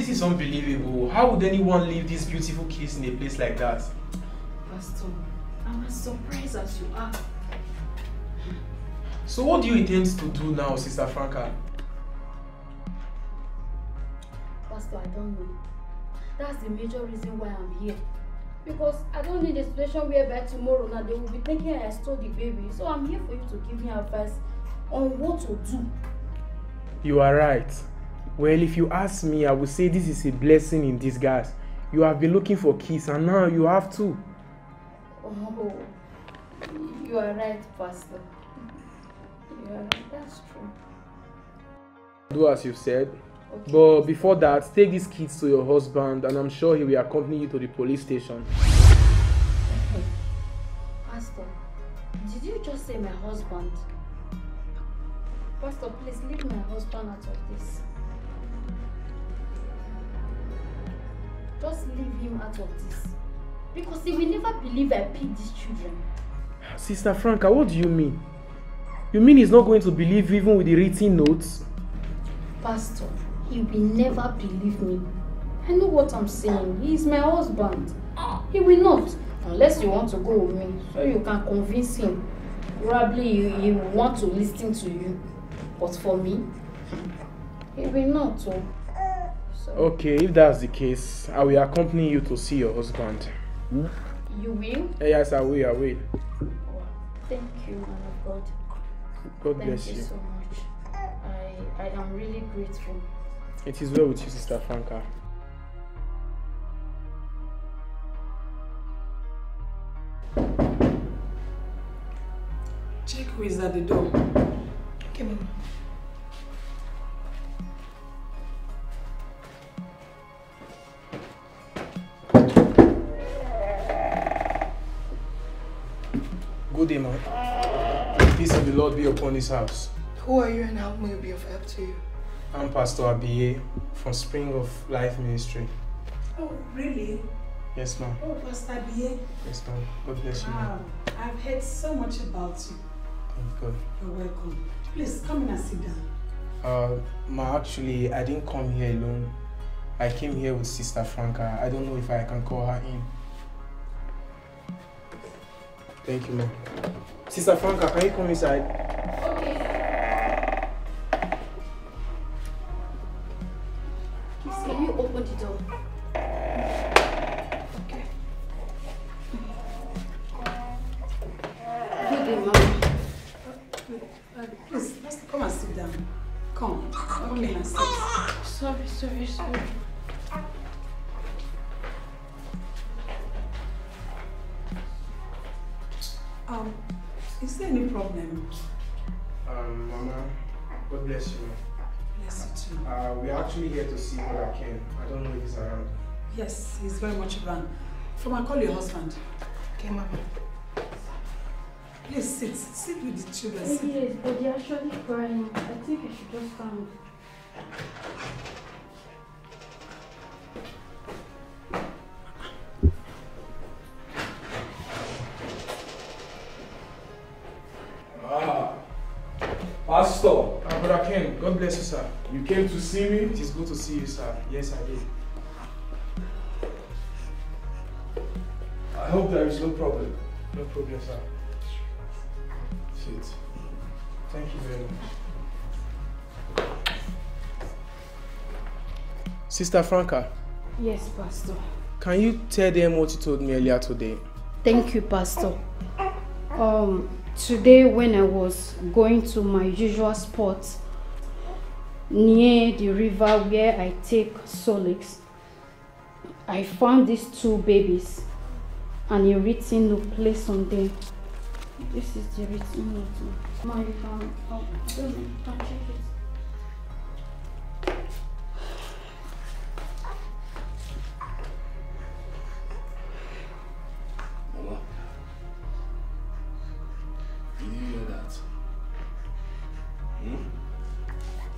This is unbelievable. How would anyone leave these beautiful kids in a place like that?
Pastor, I'm as surprised as you are.
So what do you intend to do now, Sister Franca?
Pastor, I don't know. That's the major reason why I'm here. Because I don't need a situation whereby tomorrow now they will be thinking I stole the baby. So I'm here for you to give me advice on what to do.
You are right. Well, if you ask me, I would say this is a blessing in disguise. You have been looking for kids and now you have two.
Oh, you are right, Pastor. You are right. That's true.
Do as you said. But before that, take these kids to your husband and I'm sure he will accompany you to the police station.
Pastor, did you just say my husband? Pastor, please leave my husband out of this. Just leave him out of this. Because he will never believe I picked these children.
Sister Franca, what do you mean? You mean he's not going to believe even with the written notes?
Pastor, he will never believe me. I know what I'm saying. He is my husband. He will not. Unless you want to go with me, so you can convince him. Probably he, he will want to listen to you. But for me, he will not. Oh. So,
Okay, if that's the case, I will accompany you to see your husband.
you will?
Eh, Yes, I will, I will.
Thank you, man of God.
God
Thank
bless
you
you.
so much. I, I am really grateful.
It is well with you, Sister Franca.
Check who is at the door. Okay, Mama.
This house.
Who are you and how may I be of help to you?
I'm Pastor Abiye from Spring of Life Ministry.
Oh, really?
Yes, ma'am.
Oh, Pastor Bie.
Yes, ma'am. God bless you.
Wow, I've heard so much about you.
Thank God.
You're welcome. Please come in and sit down.
Uh, ma, actually, I didn't come here alone. I came here with Sister Franca. I don't know if I can call her in. Thank you, ma'am. Sister Franca, can you come inside?
Okay.
I
think I should just stand.
Ah, Pastor,
Uh, Brother Ken, God bless you, sir.
you came to see me?
It is good to see you, sir. Yes, I did.
I hope there is no problem.
No problem, sir.
Sit.
Thank you very much. Sister Franca,
Yes, Pastor.
can you tell them what you told me earlier today?
Thank you, Pastor. Um, today when I was going to my usual spot near the river where I take solace, I found these two babies and a written note placed on them. This is the written note. Ma, you can, oh, I don't know, check it.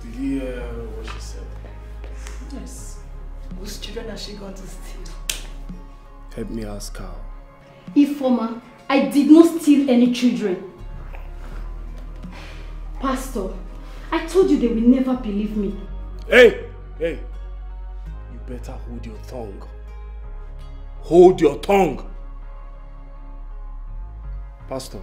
Did you hear what she said?
Yes.
Whose children has she gone to steal?
Help me ask her.
Ifeoma, I did not steal any children. Pastor, I told you they will never believe me.
Hey, hey, you better hold your tongue. Hold your tongue. Pastor,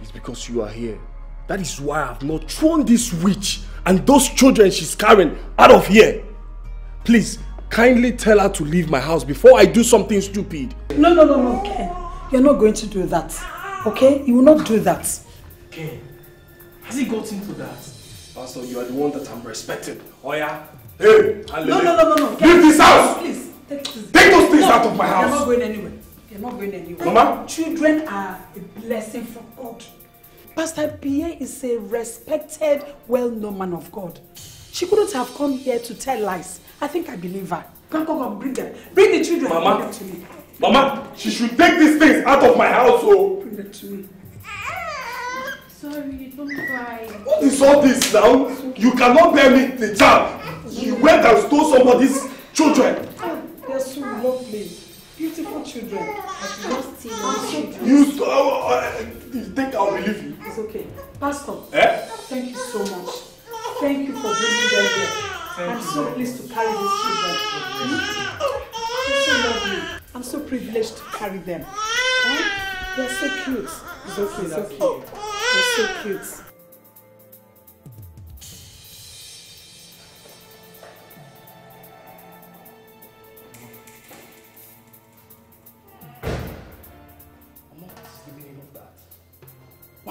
it's because you are here. That is why I have not thrown this witch and those children she's carrying out of here. Please, kindly tell her to leave my house before I do something stupid.
No, no, no, no, Ken. You're not going to do that. Okay? You will not do that.
Ken, has he got into that?
Pastor, you are the one that I'm respecting. Oh yeah? Hey,
No, no, no, no, no.
Leave this house!
Please, take this.
Take those things
No,
out of my house.
You're not going anywhere. You're not going anywhere.
Mama?
Children are a blessing from God. Pastor Pierre is a respected, well-known man of God. She couldn't have come here to tell lies. I think I believe her. Come, come, come, bring them. Bring the children.
Mama?
Bring them to me.
Mama, she should take these things out of my house, oh.
Bring them to me.
Sorry, don't cry.
What is all this now? You cannot bear me the child. You went and stole somebody's children.
Oh, they're so lovely. Beautiful children.
I did not steal any children.
You stole. Uh, you think I'll believe you?
It's okay. Pastor,
Eh?
thank you so much. Thank you for bringing them here. I'm so pleased to carry these children. They're so lovely. I'm so privileged to carry them. Eh? They're so cute. It's okay, it's okay. They're so cute.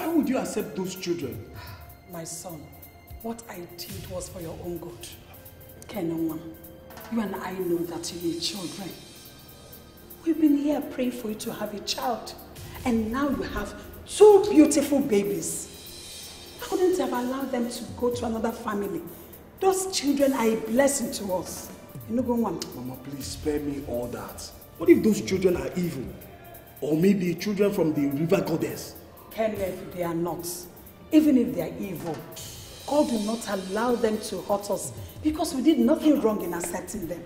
Why would you accept those children?
My son, what I did was for your own good. Kenoma, you and I know that you need children. We've been here praying for you to have a child. And now you have two beautiful babies. I couldn't have allowed them to go to another family. Those children are a blessing to us. You know, go on.
Mama, please spare me all that. What if those children are evil? Or maybe children from the river goddess?
Kenneth, they are not. Even if they are evil, God will not allow them to hurt us because we did nothing wrong in accepting them.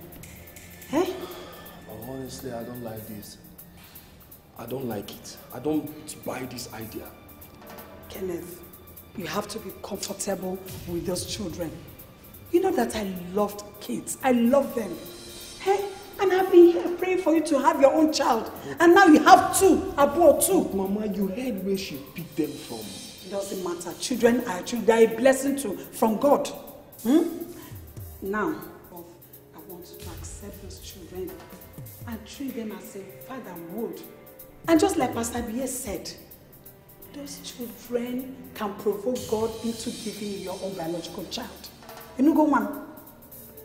Eh?
Honestly, I don't like this. I don't like it. I don't buy this idea.
Kenneth, you have to be comfortable with those children. You know that I loved kids. I love them. Hey, and I've been here praying for you to have your own child. And now you have two, Abo two.
Mama, you heard where she picked them from.
It doesn't matter. Children are children. They are a blessing to from God. Hmm? Now, to accept those children and treat them as a father would. And just like Pastor Bia said, those children can provoke God into giving you your own biological child. You know, go one.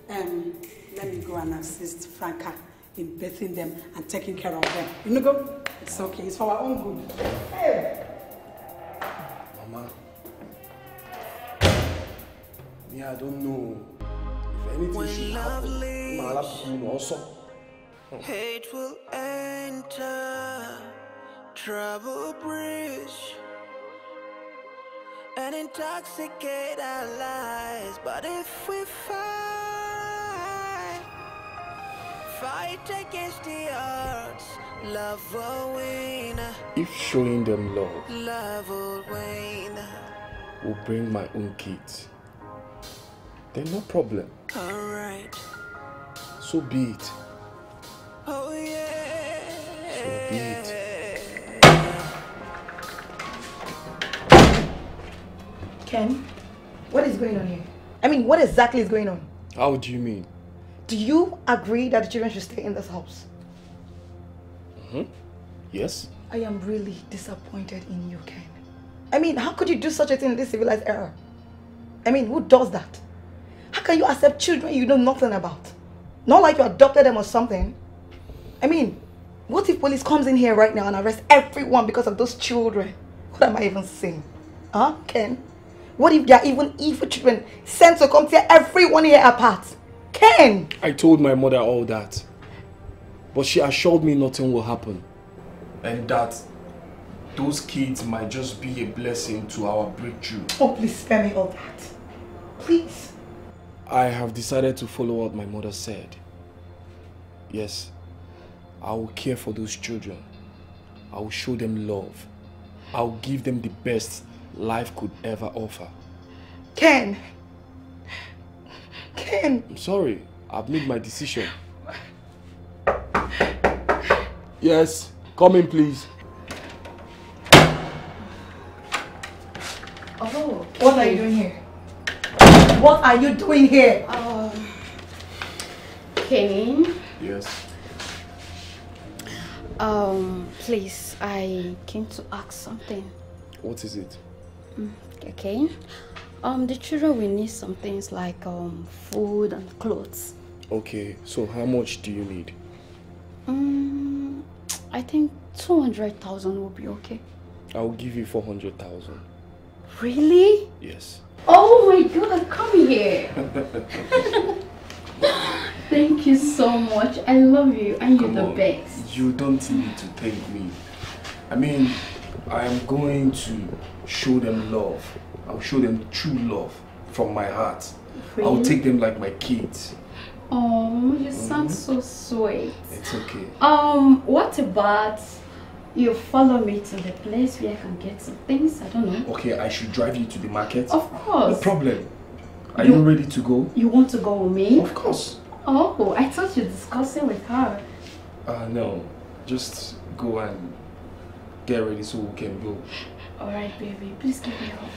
Um, let me go and assist Franca in bathing them and taking care of them. You know, go. It's okay. It's for our own good. Hey.
Mama. Me, I don't know. If anything should happen, my lab also.
Hate will enter trouble bridge and intoxicate our lives. But if we fight, fight against the odds, love will win.
If showing them love
Love will wane.
will bring my own kids, then no problem.
Alright.
So be it.
Oh yeah.
So be it.
Ken, what is going on here? I mean, what exactly is going on?
How do you mean?
Do you agree that the children should stay in this house?
hmm Yes?
I am really disappointed in you, Ken. I mean, how could you do such a thing in this civilized era? I mean, who does that? How can you accept children you know nothing about? Not like you adopted them or something. I mean, what if police comes in here right now and arrests everyone because of those children? What am I even saying? Huh, Ken? What if they are even evil children sent to come tear everyone here apart? Ken!
I told my mother all that. But she assured me nothing will happen. And that those kids might just be a blessing to our breakthrough.
Oh, please spare me all that. Please.
I have decided to follow what my mother said. Yes, I will care for those children. I will show them love. I will give them the best life could ever offer.
Ken! Ken!
I'm sorry, I've made my decision. Yes, come in please.
Oh, what are you doing here? What are you doing here?
Um, Kane,
Yes.
um, please, I came to ask something.
What is it?
Mm, Okay. Um, the children will need some things like um food and clothes.
Okay, so how much do you need?
Um, I think two hundred thousand will be okay.
I'll give you 400,000.
Really?
Yes.
Oh my God! Come here. Thank you so much. I love you, and you're the best.
You don't need to thank me. I mean, I am going to show them love. I'll show them true love from my heart. I'll take them like my kids.
Oh, you sound so sweet.
It's okay.
Um, what about you follow me to the place where I can get some things? I don't know.
Okay, I should drive you to the market.
Of course.
No problem. Are
You-
you ready to go?
You want to go with me?
Of course.
Oh, I thought you're discussing with her.
Uh, no. Just go and get ready so we can go.
Alright, baby, please give me a hug.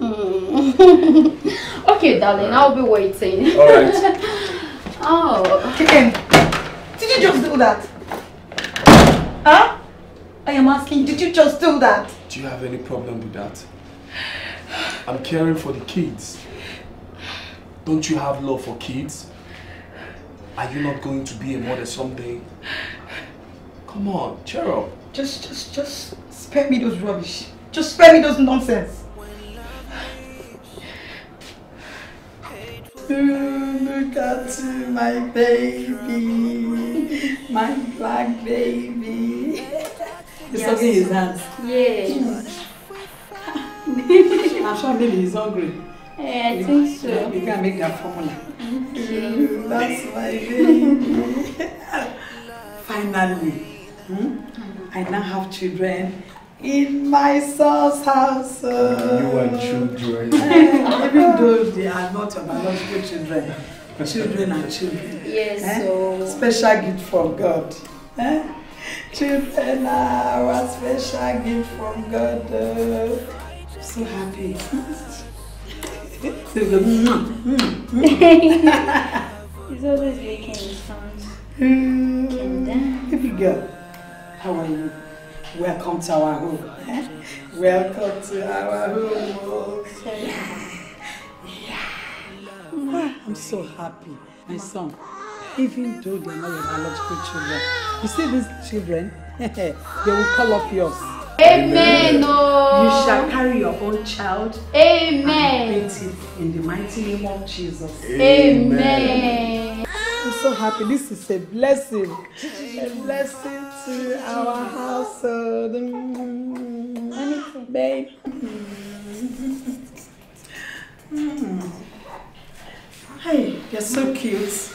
Mm.
Mm. okay, darling, I'll be waiting.
Alright.
oh.
Ken, did you just do that? Huh? I am asking, did you just do that?
Do you have any problem with that? I'm caring for the kids. Don't you have love for kids? Are you not going to be a mother someday? Come on, cheer up.
Just, just, just spare me those rubbish. Just spare me those nonsense.
Look at my baby, my black baby. He's
Yes.
sucking his hands.
Yes.
I'm sure maybe he's hungry.
Yeah, I think so.
We can make that formula.
Okay.
That's my baby. Finally, hmm? I now have children in my son's house.
You are children.
Even though they are not your biological children, children are children.
Yes,
Eh?
so-
Special gift from God. Eh? Children are our special gift from God. oh. So happy. So good. Mm, mm, mm.
He's always licking his hands.
Mm, Baby girl, how are you? Welcome to our home. Welcome to our home. oh. Ah, I'm so happy. My son, even though they're not your biological children, you see these children, they will call up yours.
Amen. Oh.
You shall carry your own child
Amen.
and in the mighty name of Jesus.
Amen.
I'm so happy. This is a blessing. A blessing to our household. Mm, Babe. Mm. Hey, you're so cute.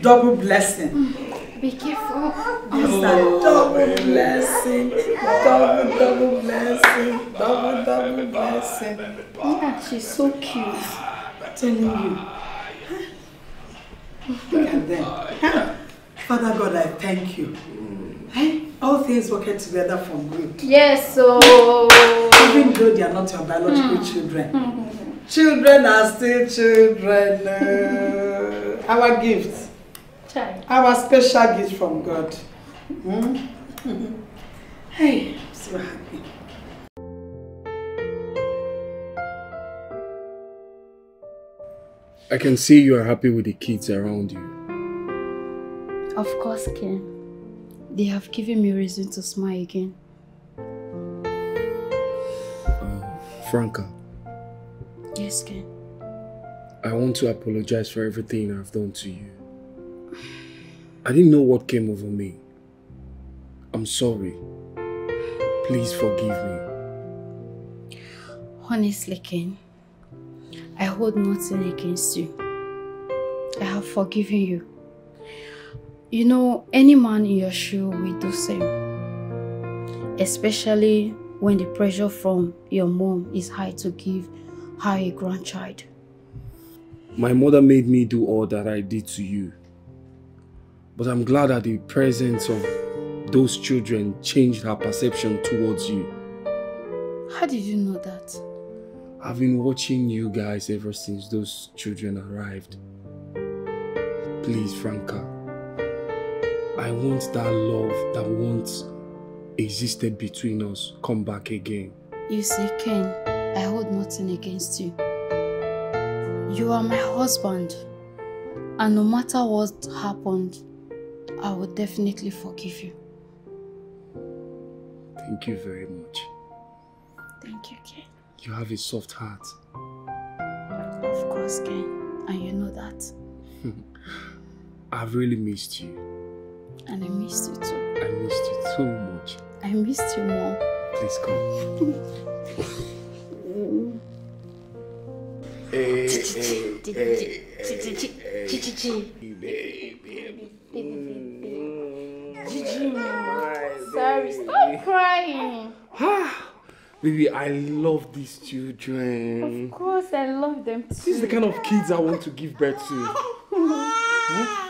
Double blessing.
Be careful.
Yes, a double blessing. Double, double blessing. Double, double blessing.
Yeah, she's so cute.
telling you. Look at them. Father God, I thank you. Hey, all things work together for good.
Yes, so.
Even though they are not your biological children. Children are still children. uh, our gift.
Child.
Our special gift from God. Hmm? Hey, I'm so happy.
I can see you are happy with the kids around you.
Of course, Ken. They have given me reason to smile again.
Uh, Franca,
Yes, Ken.
I want to apologize for everything I've done to you. I didn't know what came over me. I'm sorry. Please forgive me.
Honestly, Ken, I hold nothing against you. I have forgiven you. You know, any man in your shoe will do same. Especially when the pressure from your mom is high to give her a grandchild.
My mother made me do all that I did to you. But I'm glad that the presence of those children changed her perception towards you.
How did you know that?
I've been watching you guys ever since those children arrived. Please, Franca. I want that love that once existed between us come back again.
You see, Ken, I hold nothing against you. You are my husband, and no matter what happened, I will definitely forgive you.
Thank you very much.
Thank you, Ken.
You have a soft heart.
Of course, Ken, and you know that.
I've really missed you.
And I missed you too.
I missed you so much.
I missed you more.
Please come. Eh, hey, eh, eh, hey,
Sorry, stop crying. Ah.
Baby, I love these children.
Of course, I love them too.
This is the kind of kids I want to give birth to.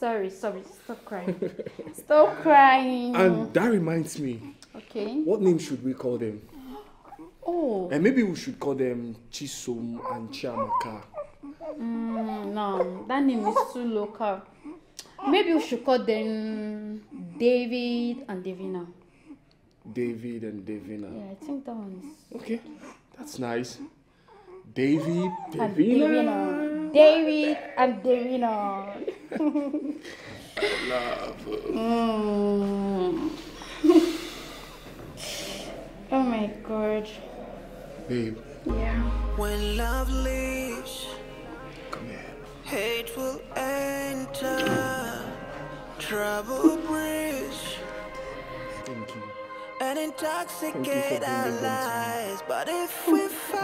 Sorry, sorry, stop crying. Stop crying.
And that reminds me,
Okay.
what name should we call them?
Oh.
And maybe we should call them Chisom and Chiamaka.
Mm, no, that name is too local. Maybe we should call them David and Davina.
David and Davina.
Yeah, I think that one is.
Okay, that's nice. David,
And
Davina.
Davina. David and Davina.
Love.
Mm. oh my god.
Babe,
Yeah.
When love leaves,
come here.
hate will enter. Trouble breeze
Thank you.
And intoxicate our lives. But if we fight,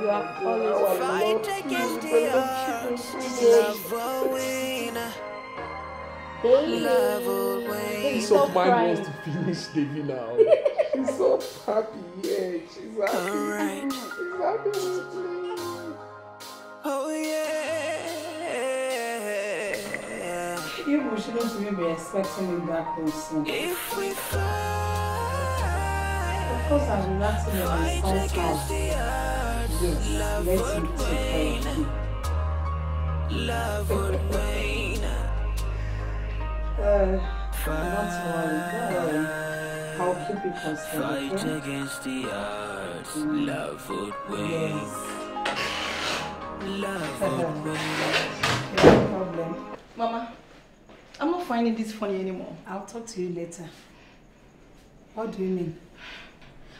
You are always
fight against the odds, love will win. Love will win.
Peace of mind wants to finish Davina. she's so happy, yeah. She's happy.
Alright.
She's happy with.
Oh yeah.
Shouldn't even be expecting him back home soon.
If we
Of course, I'm relaxing at my son's house. Yes, let me take care of you.
Love would wane.
Uh, not to worry, don't worry. I'll keep you posted,
Fight
okay?
against the odds. Love would wane. Love would wane.
No problem.
Mama, I'm not finding this funny anymore.
I'll talk to you later. What do you mean?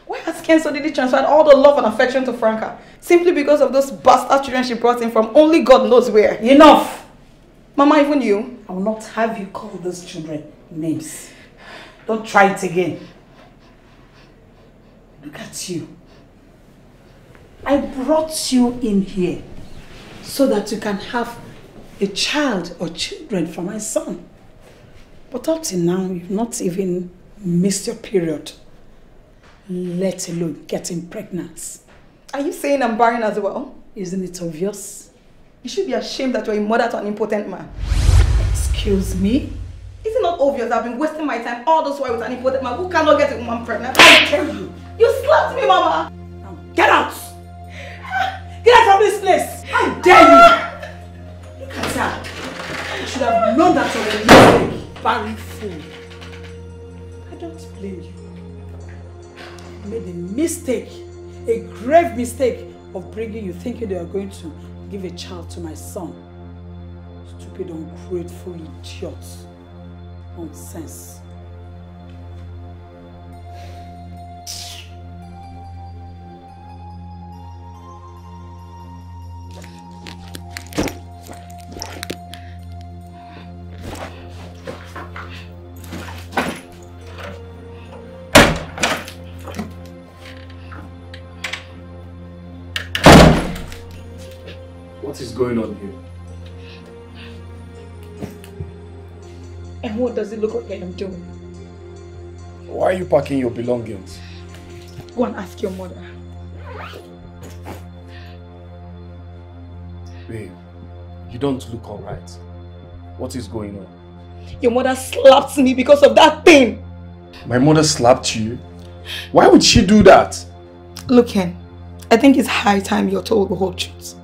Why has Ken suddenly transferred all the love and affection to Franca? Simply because of those bastard children she brought in from only God knows where.
Enough!
Mama, even you.
I will not have you call those children names. Don't try it again. Look at you. I brought you in here so that you can have a child or children for my son. But up till now, you've not even missed your period, let alone getting pregnant.
Are you saying I'm barren as well?
Isn't it obvious?
You should be ashamed that you're a mother to an impotent man.
Excuse me?
Is it not obvious I've been wasting my time all this while with an impotent man who cannot get a woman pregnant?
I tell you.
You slapped me, Mama!
Now get out! Get out from this place! How dare you! Her. You should have known that you're a mistake, barren fool. I don't blame you. You made a mistake, a grave mistake of bringing you thinking they are going to give a child to my son. Stupid, ungrateful idiot. Nonsense.
And what does it look like I am doing?
Why are you packing your belongings?
Go and ask your mother.
Babe, you don't look alright. What is going on?
Your mother slapped me because of that thing.
My mother slapped you? Why would she do that?
Look, Ken, I think it's high time you're told the whole truth.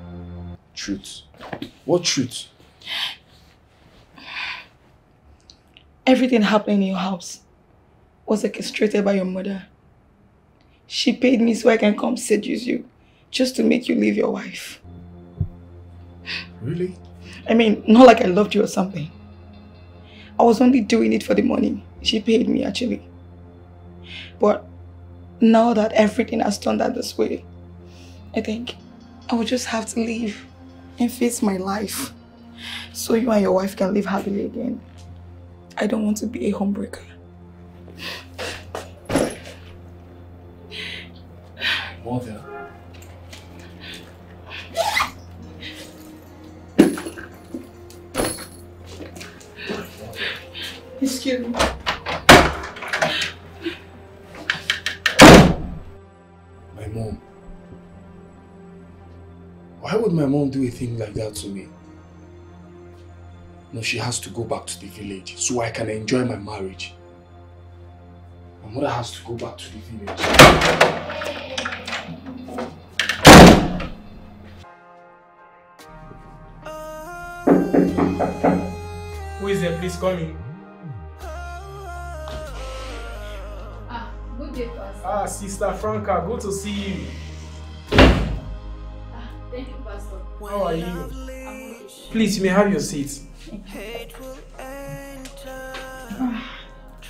Truth. What truth?
Everything happening in your house was orchestrated by your mother. She paid me so I can come seduce you, just to make you leave your wife.
Really?
I mean, not like I loved you or something. I was only doing it for the money. She paid me actually. But now that everything has turned out this way, I think I will just have to leave and face my life so you and your wife can live happily again. I don't want to be a homebreaker.
Mother.
Excuse me.
My mom. Why would my mom do a thing like that to me? No, she has to go back to the village so I can enjoy my marriage. My mother has to go back to the village.
Who is there? Please come in.
Ah, good day, Pastor.
Ah, Sister Franca, good to see you.
Ah, thank you, Pastor.
How are you?
I'm okay.
Please, you may have your seat.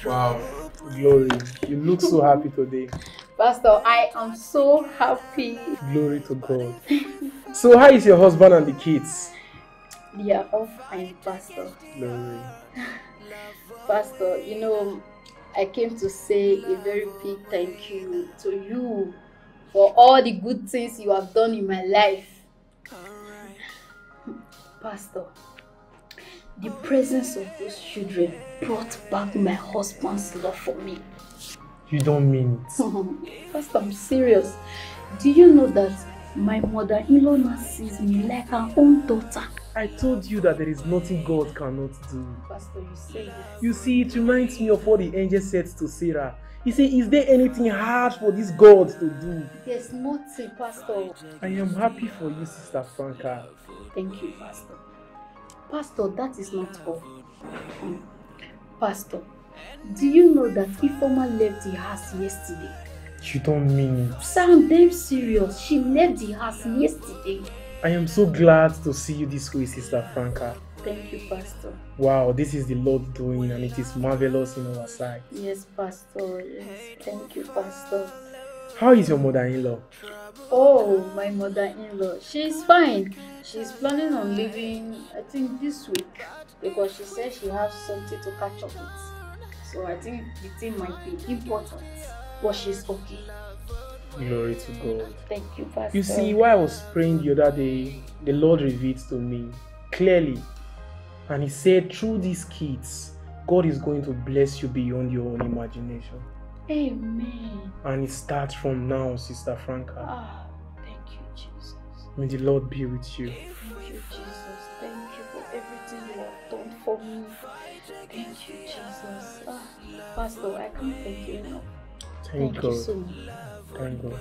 Wow, glory. You look so happy today.
Pastor, I am so happy.
Glory to God. So, how is your husband and the kids?
They are all fine, Pastor.
Glory.
Pastor, you know, I came to say a very big thank you to you for all the good things you have done in my life. Pastor, the presence of those children brought back my husband's love for me.
You don't mean it.
Pastor, I'm serious. Do you know that my mother-in-law now sees me like her own daughter?
I told you that there is nothing God cannot do.
Pastor, you say.
You see, it reminds me of what the angel said to Sarah He said, Is there anything hard for this God to do?
There's nothing, Pastor.
I am happy for you, Sister Franca.
Thank you, Pastor. Pastor, that is not all. Um, Pastor, do you know that Ifeoma left the house yesterday?
You don't mean it.
I'm damn serious. She left the house yesterday.
I am so glad to see you this way, Sister Franca.
Thank you, Pastor.
Wow, this is the Lord doing and it is marvelous in our sight.
Yes, Pastor. Yes, thank you, Pastor.
How is your mother-in-law?
Oh, my mother-in-law. She's fine. She's planning on leaving, I think, this week because she said she has something to catch up with. So I think the thing might be important, but she's okay.
Glory to God.
Thank you, Pastor.
You see, while I was praying the other day, the Lord revealed to me clearly, and He said, through these kids, God is going to bless you beyond your own imagination.
Amen.
And it starts from now, Sister Franca.
Ah, thank you, Jesus.
May the Lord be with you.
Thank you, Jesus. Thank you for everything you have done for me. Thank you, Jesus. Ah, Pastor, I can't thank you enough.
Thank,
Thank
God.
you so much.
Thank God.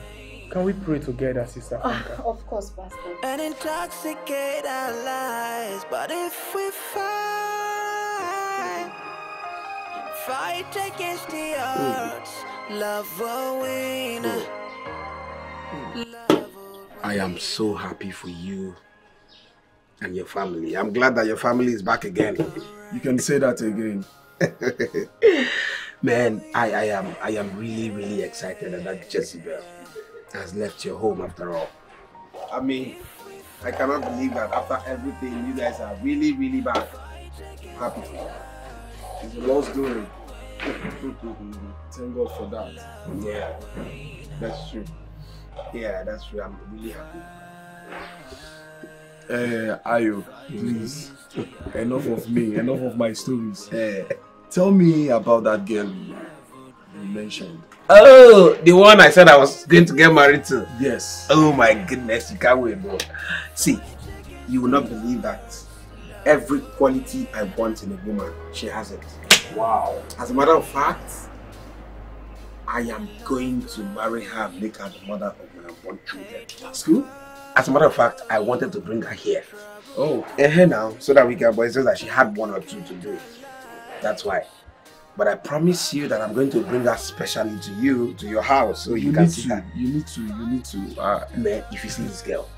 Can we pray together, Sister
Ah,
Franca?
of course, Pastor.
and intoxicate our lives. But if we fight, fight against the odds, love will win.
I am so happy for you and your family. I'm glad that your family is back again.
You can say that again.
Man, I, I am I am really, really excited that that Jezebel has left your home after all. I mean, I cannot believe that after everything you guys are really, really back. Happy.
It's the Lord's doing. Thank God for that.
Yeah, that's true. Yeah, that's true. I'm really happy.
Uh, Ayo, please. enough of me, enough of my stories.
Eh.
Tell me about that girl you you mentioned.
Oh, the one I said I was going to get married to.
Yes.
Oh my goodness, you can't wait, bro. See, you will not believe that every quality I want in a woman, she has it.
Wow.
As a matter of fact, I am going to marry her and make her the mother of my unborn children.
That's good.
As a matter of fact, I wanted to bring her here.
Oh.
And her now, so that we can, but it's just that she had one or two to do. That's why. But I promise you that I'm going to bring her specially to you, to your house, so you,
you
can see
to.
her.
You need to. You need to. Uh,
Man, if you see this girl,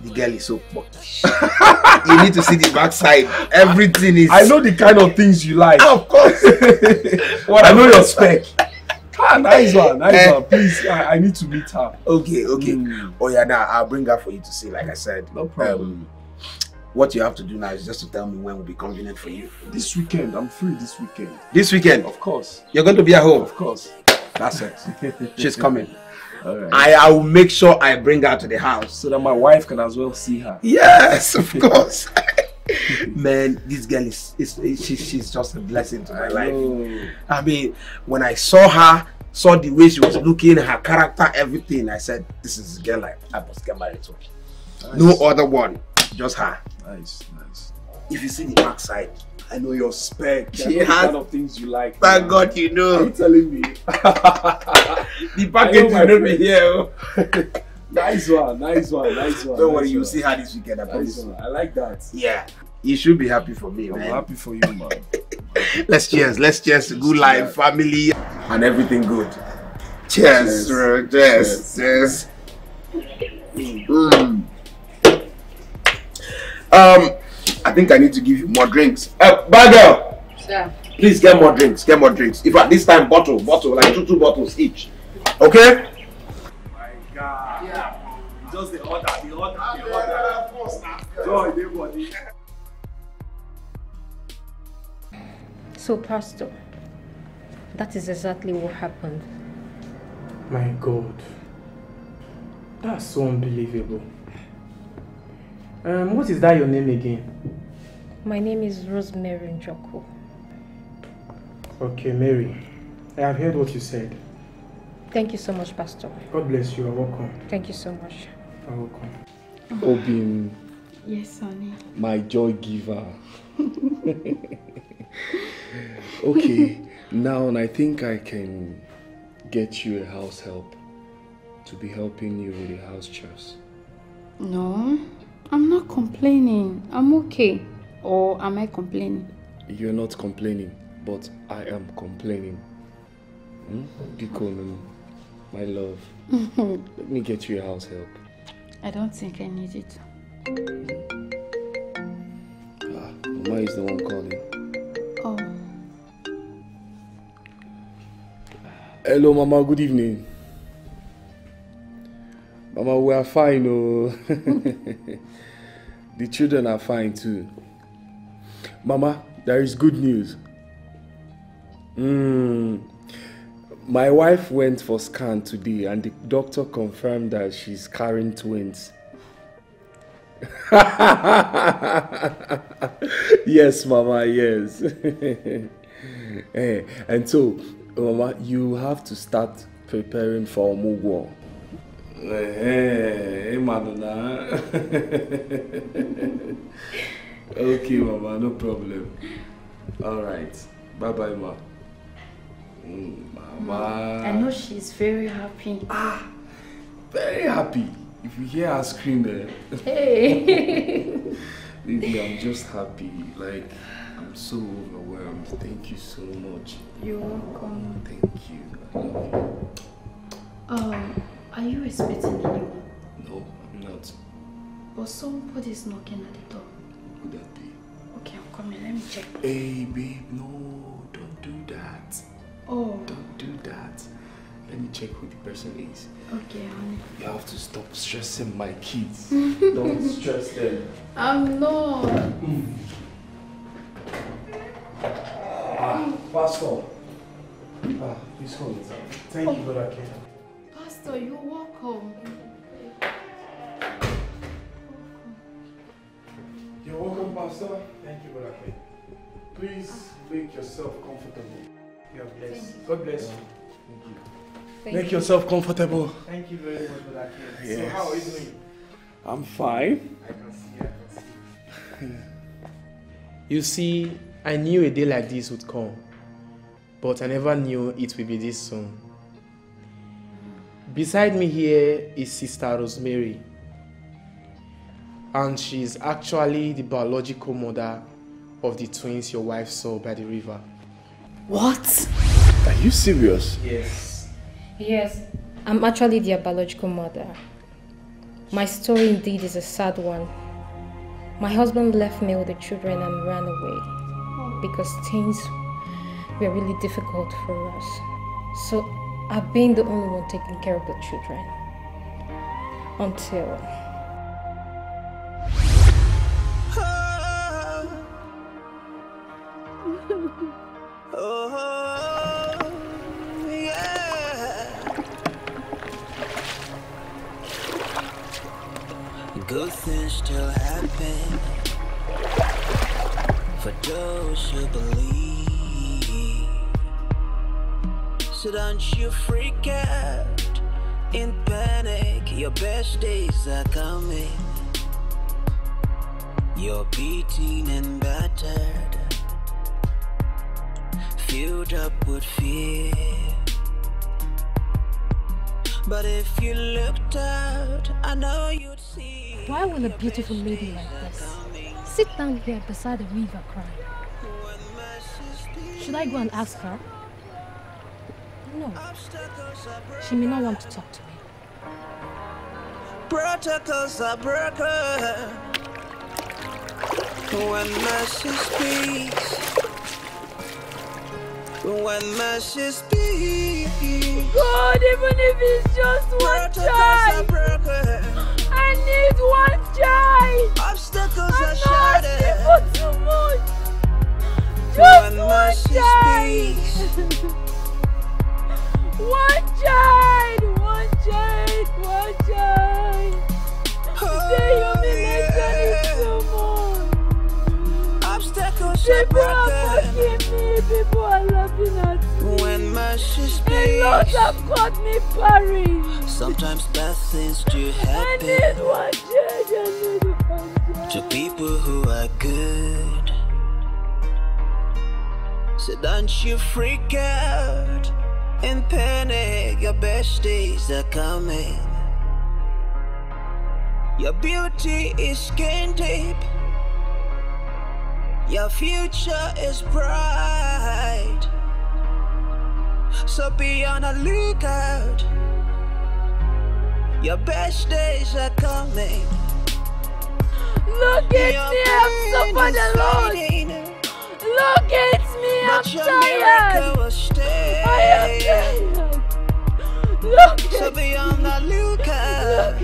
the girl is so buckish. you need to see the backside. Everything is.
I know the kind of things you like.
Of course.
what I know your spec. Ah, nice one, nice
Eh.
one. Please, I, I need to meet her.
Okay, okay.
Mm.
Oh yeah, now I'll bring her for you to see. Like I said,
No problem.
Um, what you have to do now is just to tell me when will be convenient for you.
This weekend, I'm free. This weekend,
This weekend,
of course,
you're going to be at home.
of course.
That's it. She's coming.
Right.
I, I will make sure I bring her to the house.
so that my wife can as well see her.
Yes, of course. Man, this girl is, is, is she, she's just a blessing to my life. I mean, when I saw her, saw the way she was looking, her character, everything, I said, this is the girl I, I must get married to.
Nice.
No other one, just her.
Nice, nice.
If you see the backside,
I know your spec. I
She has-
kind of things you like.
thank. God you
Are
know.
you telling me?
The package will not be here. oh.
nice one, nice one, nice one.
Don't
nice
worry, you'll see her this weekend, I promise
Nice one. I like that.
Yeah, you should be happy for me,
I'm
man.
happy for you, man.
Let's cheers, let's cheers good life, family, and everything good.
Cheers.
Cheers, bro. Cheers, cheers. Mm. Um, I think I need to give you more drinks. Uh, bad girl,
Sir.
please get more drinks. Get more drinks. If at this time bottle, bottle, like two, two bottles each. Okay?
My God. Yeah. Just the order, the order, the order. Joy, dey body.
So, Pastor, that is exactly what happened.
My God. That's so unbelievable. Um, what is that your name again?
My name is Rosemary Njoku.
Okay, Mary. I have heard what you said.
Thank you so much, Pastor.
God bless you. You're welcome.
Thank you so much.
You're welcome.
Obin,
Yes, honey.
my joy giver. okay, now I think I can get you a house help to be helping you with the house chores.
No, I'm not complaining. I'm okay. Or am I complaining?
You're not complaining, but I am complaining. Hmm? Biko, my love, let me get you a house help.
I don't think I need it.
Ah, Mama is the one calling.
Oh,
Hello, Mama. Good evening. Mama, we are fine. Oh, the children are fine too. Mama, there is good news. Mm. My wife went for scan today, and the doctor confirmed that she's carrying twins. yes, Mama. Yes. Eh, and so, Mama, you have to start preparing for Omugwo. Eh, Madonna. okay, Mama, no problem. All right. Bye bye, Ma. Mm, Mama.
I know she's very happy.
Ah, very happy. If you hear her scream there.
Hey.
Baby, I'm just happy. Like, I'm so overwhelmed. Thank you so much.
You're welcome.
Thank you. I love you.
Um, are you expecting anyone?
No, I'm not.
But somebody's knocking at the door.
Who could that be?
Okay, I'm coming. Let me check.
Hey, babe, no, don't do that.
Oh,
Don't do that. Let me check who the person is.
okay, honey.
You have to stop stressing my kids. don't stress them.
I'm not.
Ah, Pastor. Ah, please come inside.
Thank you, Brother Ken.
Pastor, you're welcome.
You're welcome, Pastor.
Thank you, Brother Ken.
Please make yourself comfortable.
You are blessed. God bless you.
Thank you.
Thank
Make yourself comfortable.
Thank you very much, Brother Ken. So
Yes.
how are you doing?
I'm fine.
I can see, I can see. you see, I knew a day like this would come, but I never knew it would be this soon. Beside me here is Sister Rosemary, and she's actually the biological mother of the twins your wife saw by the river.
What?
Are you serious?
Yes.
Yes, I'm actually their biological mother. My story indeed is a sad one. My husband left me with the children and ran away because things were really difficult for us. So I've been the only one taking care of the children. Until.
Good things still happen for those who believe. So don't you freak out in panic. Your best days are coming. You're beaten and battered filled up with fear. But if you looked out, I know you'd see.
Why will a beautiful lady like this sit down here beside the river crying? Should I go and ask her? No. She may not want to talk to me.
Protocols are broken when mercy speaks. When mercy speaks.
God, even if it's just one
Protocols
child. I need one child.
Obstacles
I'm
are
not
shattered.
asking for too much.
When
Just one
mercy
child.
speaks.
One child, one child, one child. Oh, the humiliation is too much.
Obstacles are
People are mocking me. People are laughing at me.
When my mercy
A lot
speaks.
have caught me buried.
Sometimes bad things do happen.
I need one child. I need one child.
to people who are good. So don't you freak out and panic. Your best days are coming. Your beauty is skin deep. Your future is bright. So be on the lookout. Your best days are coming.
Look at me, I'm so Lord. Look at me, I'm
your
tired.
stay.
I am tired. Look
So be on the lookout.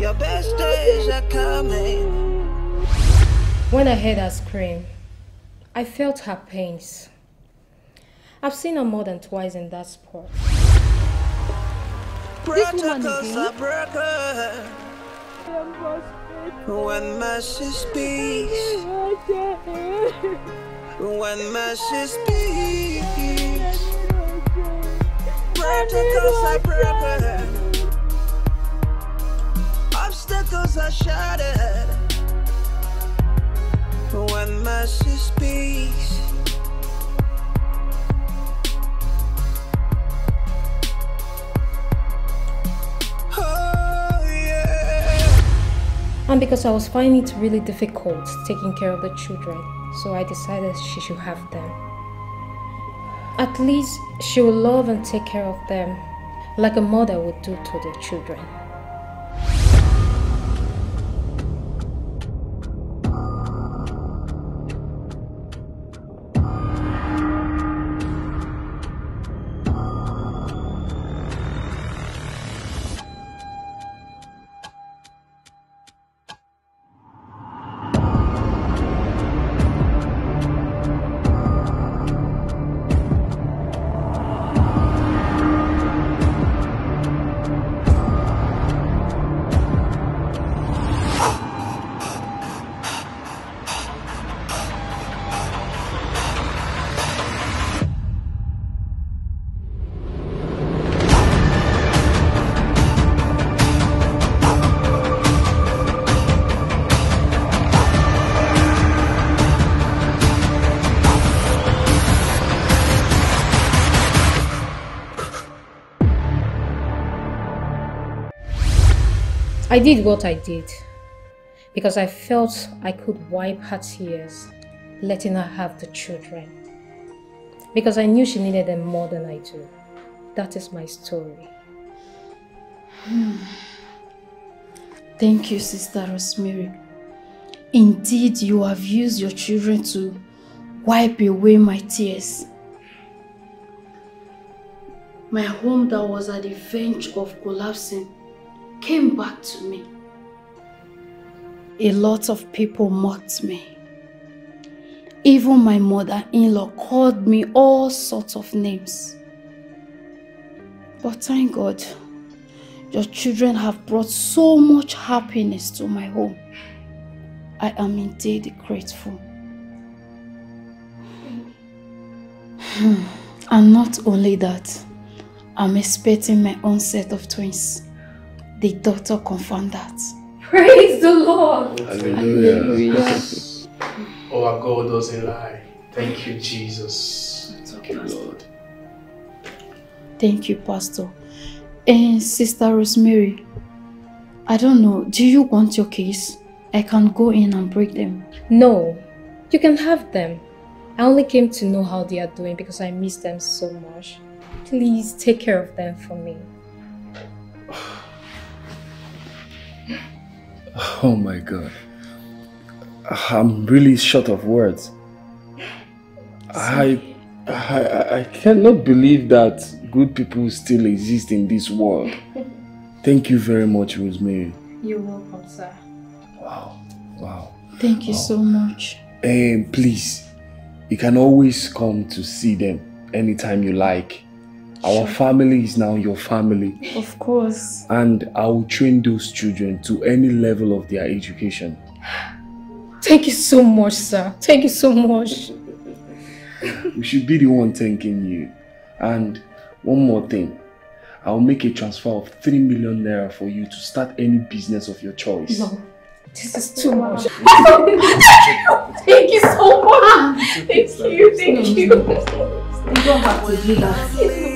Your best days are coming.
When I heard her scream, I felt her pains. I've seen her more than twice in that spot.
Protocols are broken. When mercy speaks, when mercy speaks, protocols are broken. Obstacles are shattered. When mercy speaks.
And because I was finding it really difficult taking care of the children, so I decided she should have them. At least she will love and take care of them like a mother would do to the children. I did what I did because I felt I could wipe her tears, letting her have the children. Because I knew she needed them more than I do. That is my story.
Thank you, Sister Rosemary. Indeed, you have used your children to wipe away my tears. My home that was at the verge of collapsing came back to me. A lot of people mocked me. Even my mother-in-law called me all sorts of names. But thank God, your children have brought so much happiness to my home. I am indeed grateful. Hmm. and not only that, I'm expecting my own set of twins. The doctor confirmed that.
Praise the Lord!
Hallelujah. Oh, our God doesn't lie. Thank you, Jesus. Thank you, Lord.
Thank you, Pastor. And Sister Rosemary, I don't know, do you want your keys? I can go in and break them.
No, you can have them. I only came to know how they are doing because I miss them so much. Please take care of them for me.
Oh my god. I'm really short of words. I, I I cannot believe that good people still exist in this world. Thank you very much, Rosemary.
You're welcome, sir.
Wow. Wow.
Thank you so much.
And please, you can always come to see them anytime you like. Our family is now your family.
Of course.
And I will train those children to any level of their education.
Thank you so much, sir. Thank you so much.
We should be the one thanking you. And one more thing. I'll make a transfer of 3 million naira for you to start any business of your choice.
No.
This is too much. Thank you so much. Thank you, thank you.
You don't have to do that.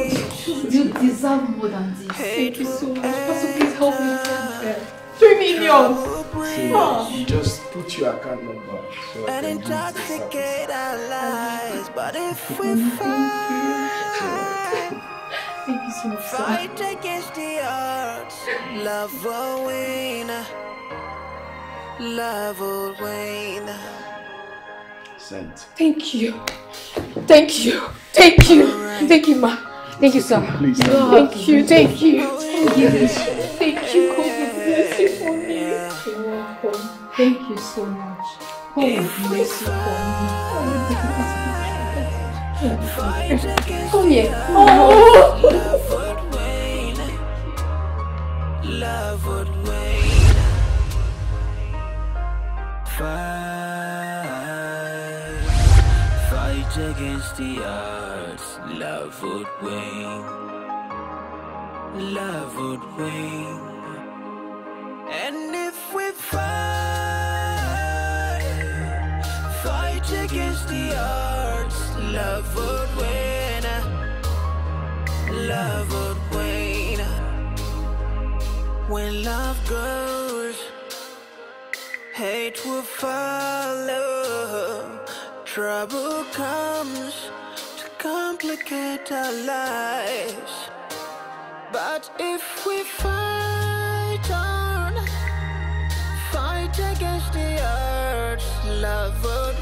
You deserve more than this.
Thank you so much. Pastor, please help me send them. Three million. Oh.
You just put your account uh, number so I
and
can use this
intoxicate our lives. But if we fight,
Thank you so much. sir.
fight against the odds, love will win. Love will win.
Sent.
Thank you. Thank you. Thank you. Thank you, ma. Thank you, sir.
Please,
Thank you. Thank you. Thank you. Thank you. God bless you for me. You're welcome.
Thank you so much. God bless you for me.
Come here. Oh.
Love would win. Love would win. Fight. Fight against the odds. Love would win. Love would win. And if we fight, fight against the odds, love would win. Love would win. When love goes, hate will follow. Trouble comes complicate our lives. But if we fight on, fight against the odds, love would.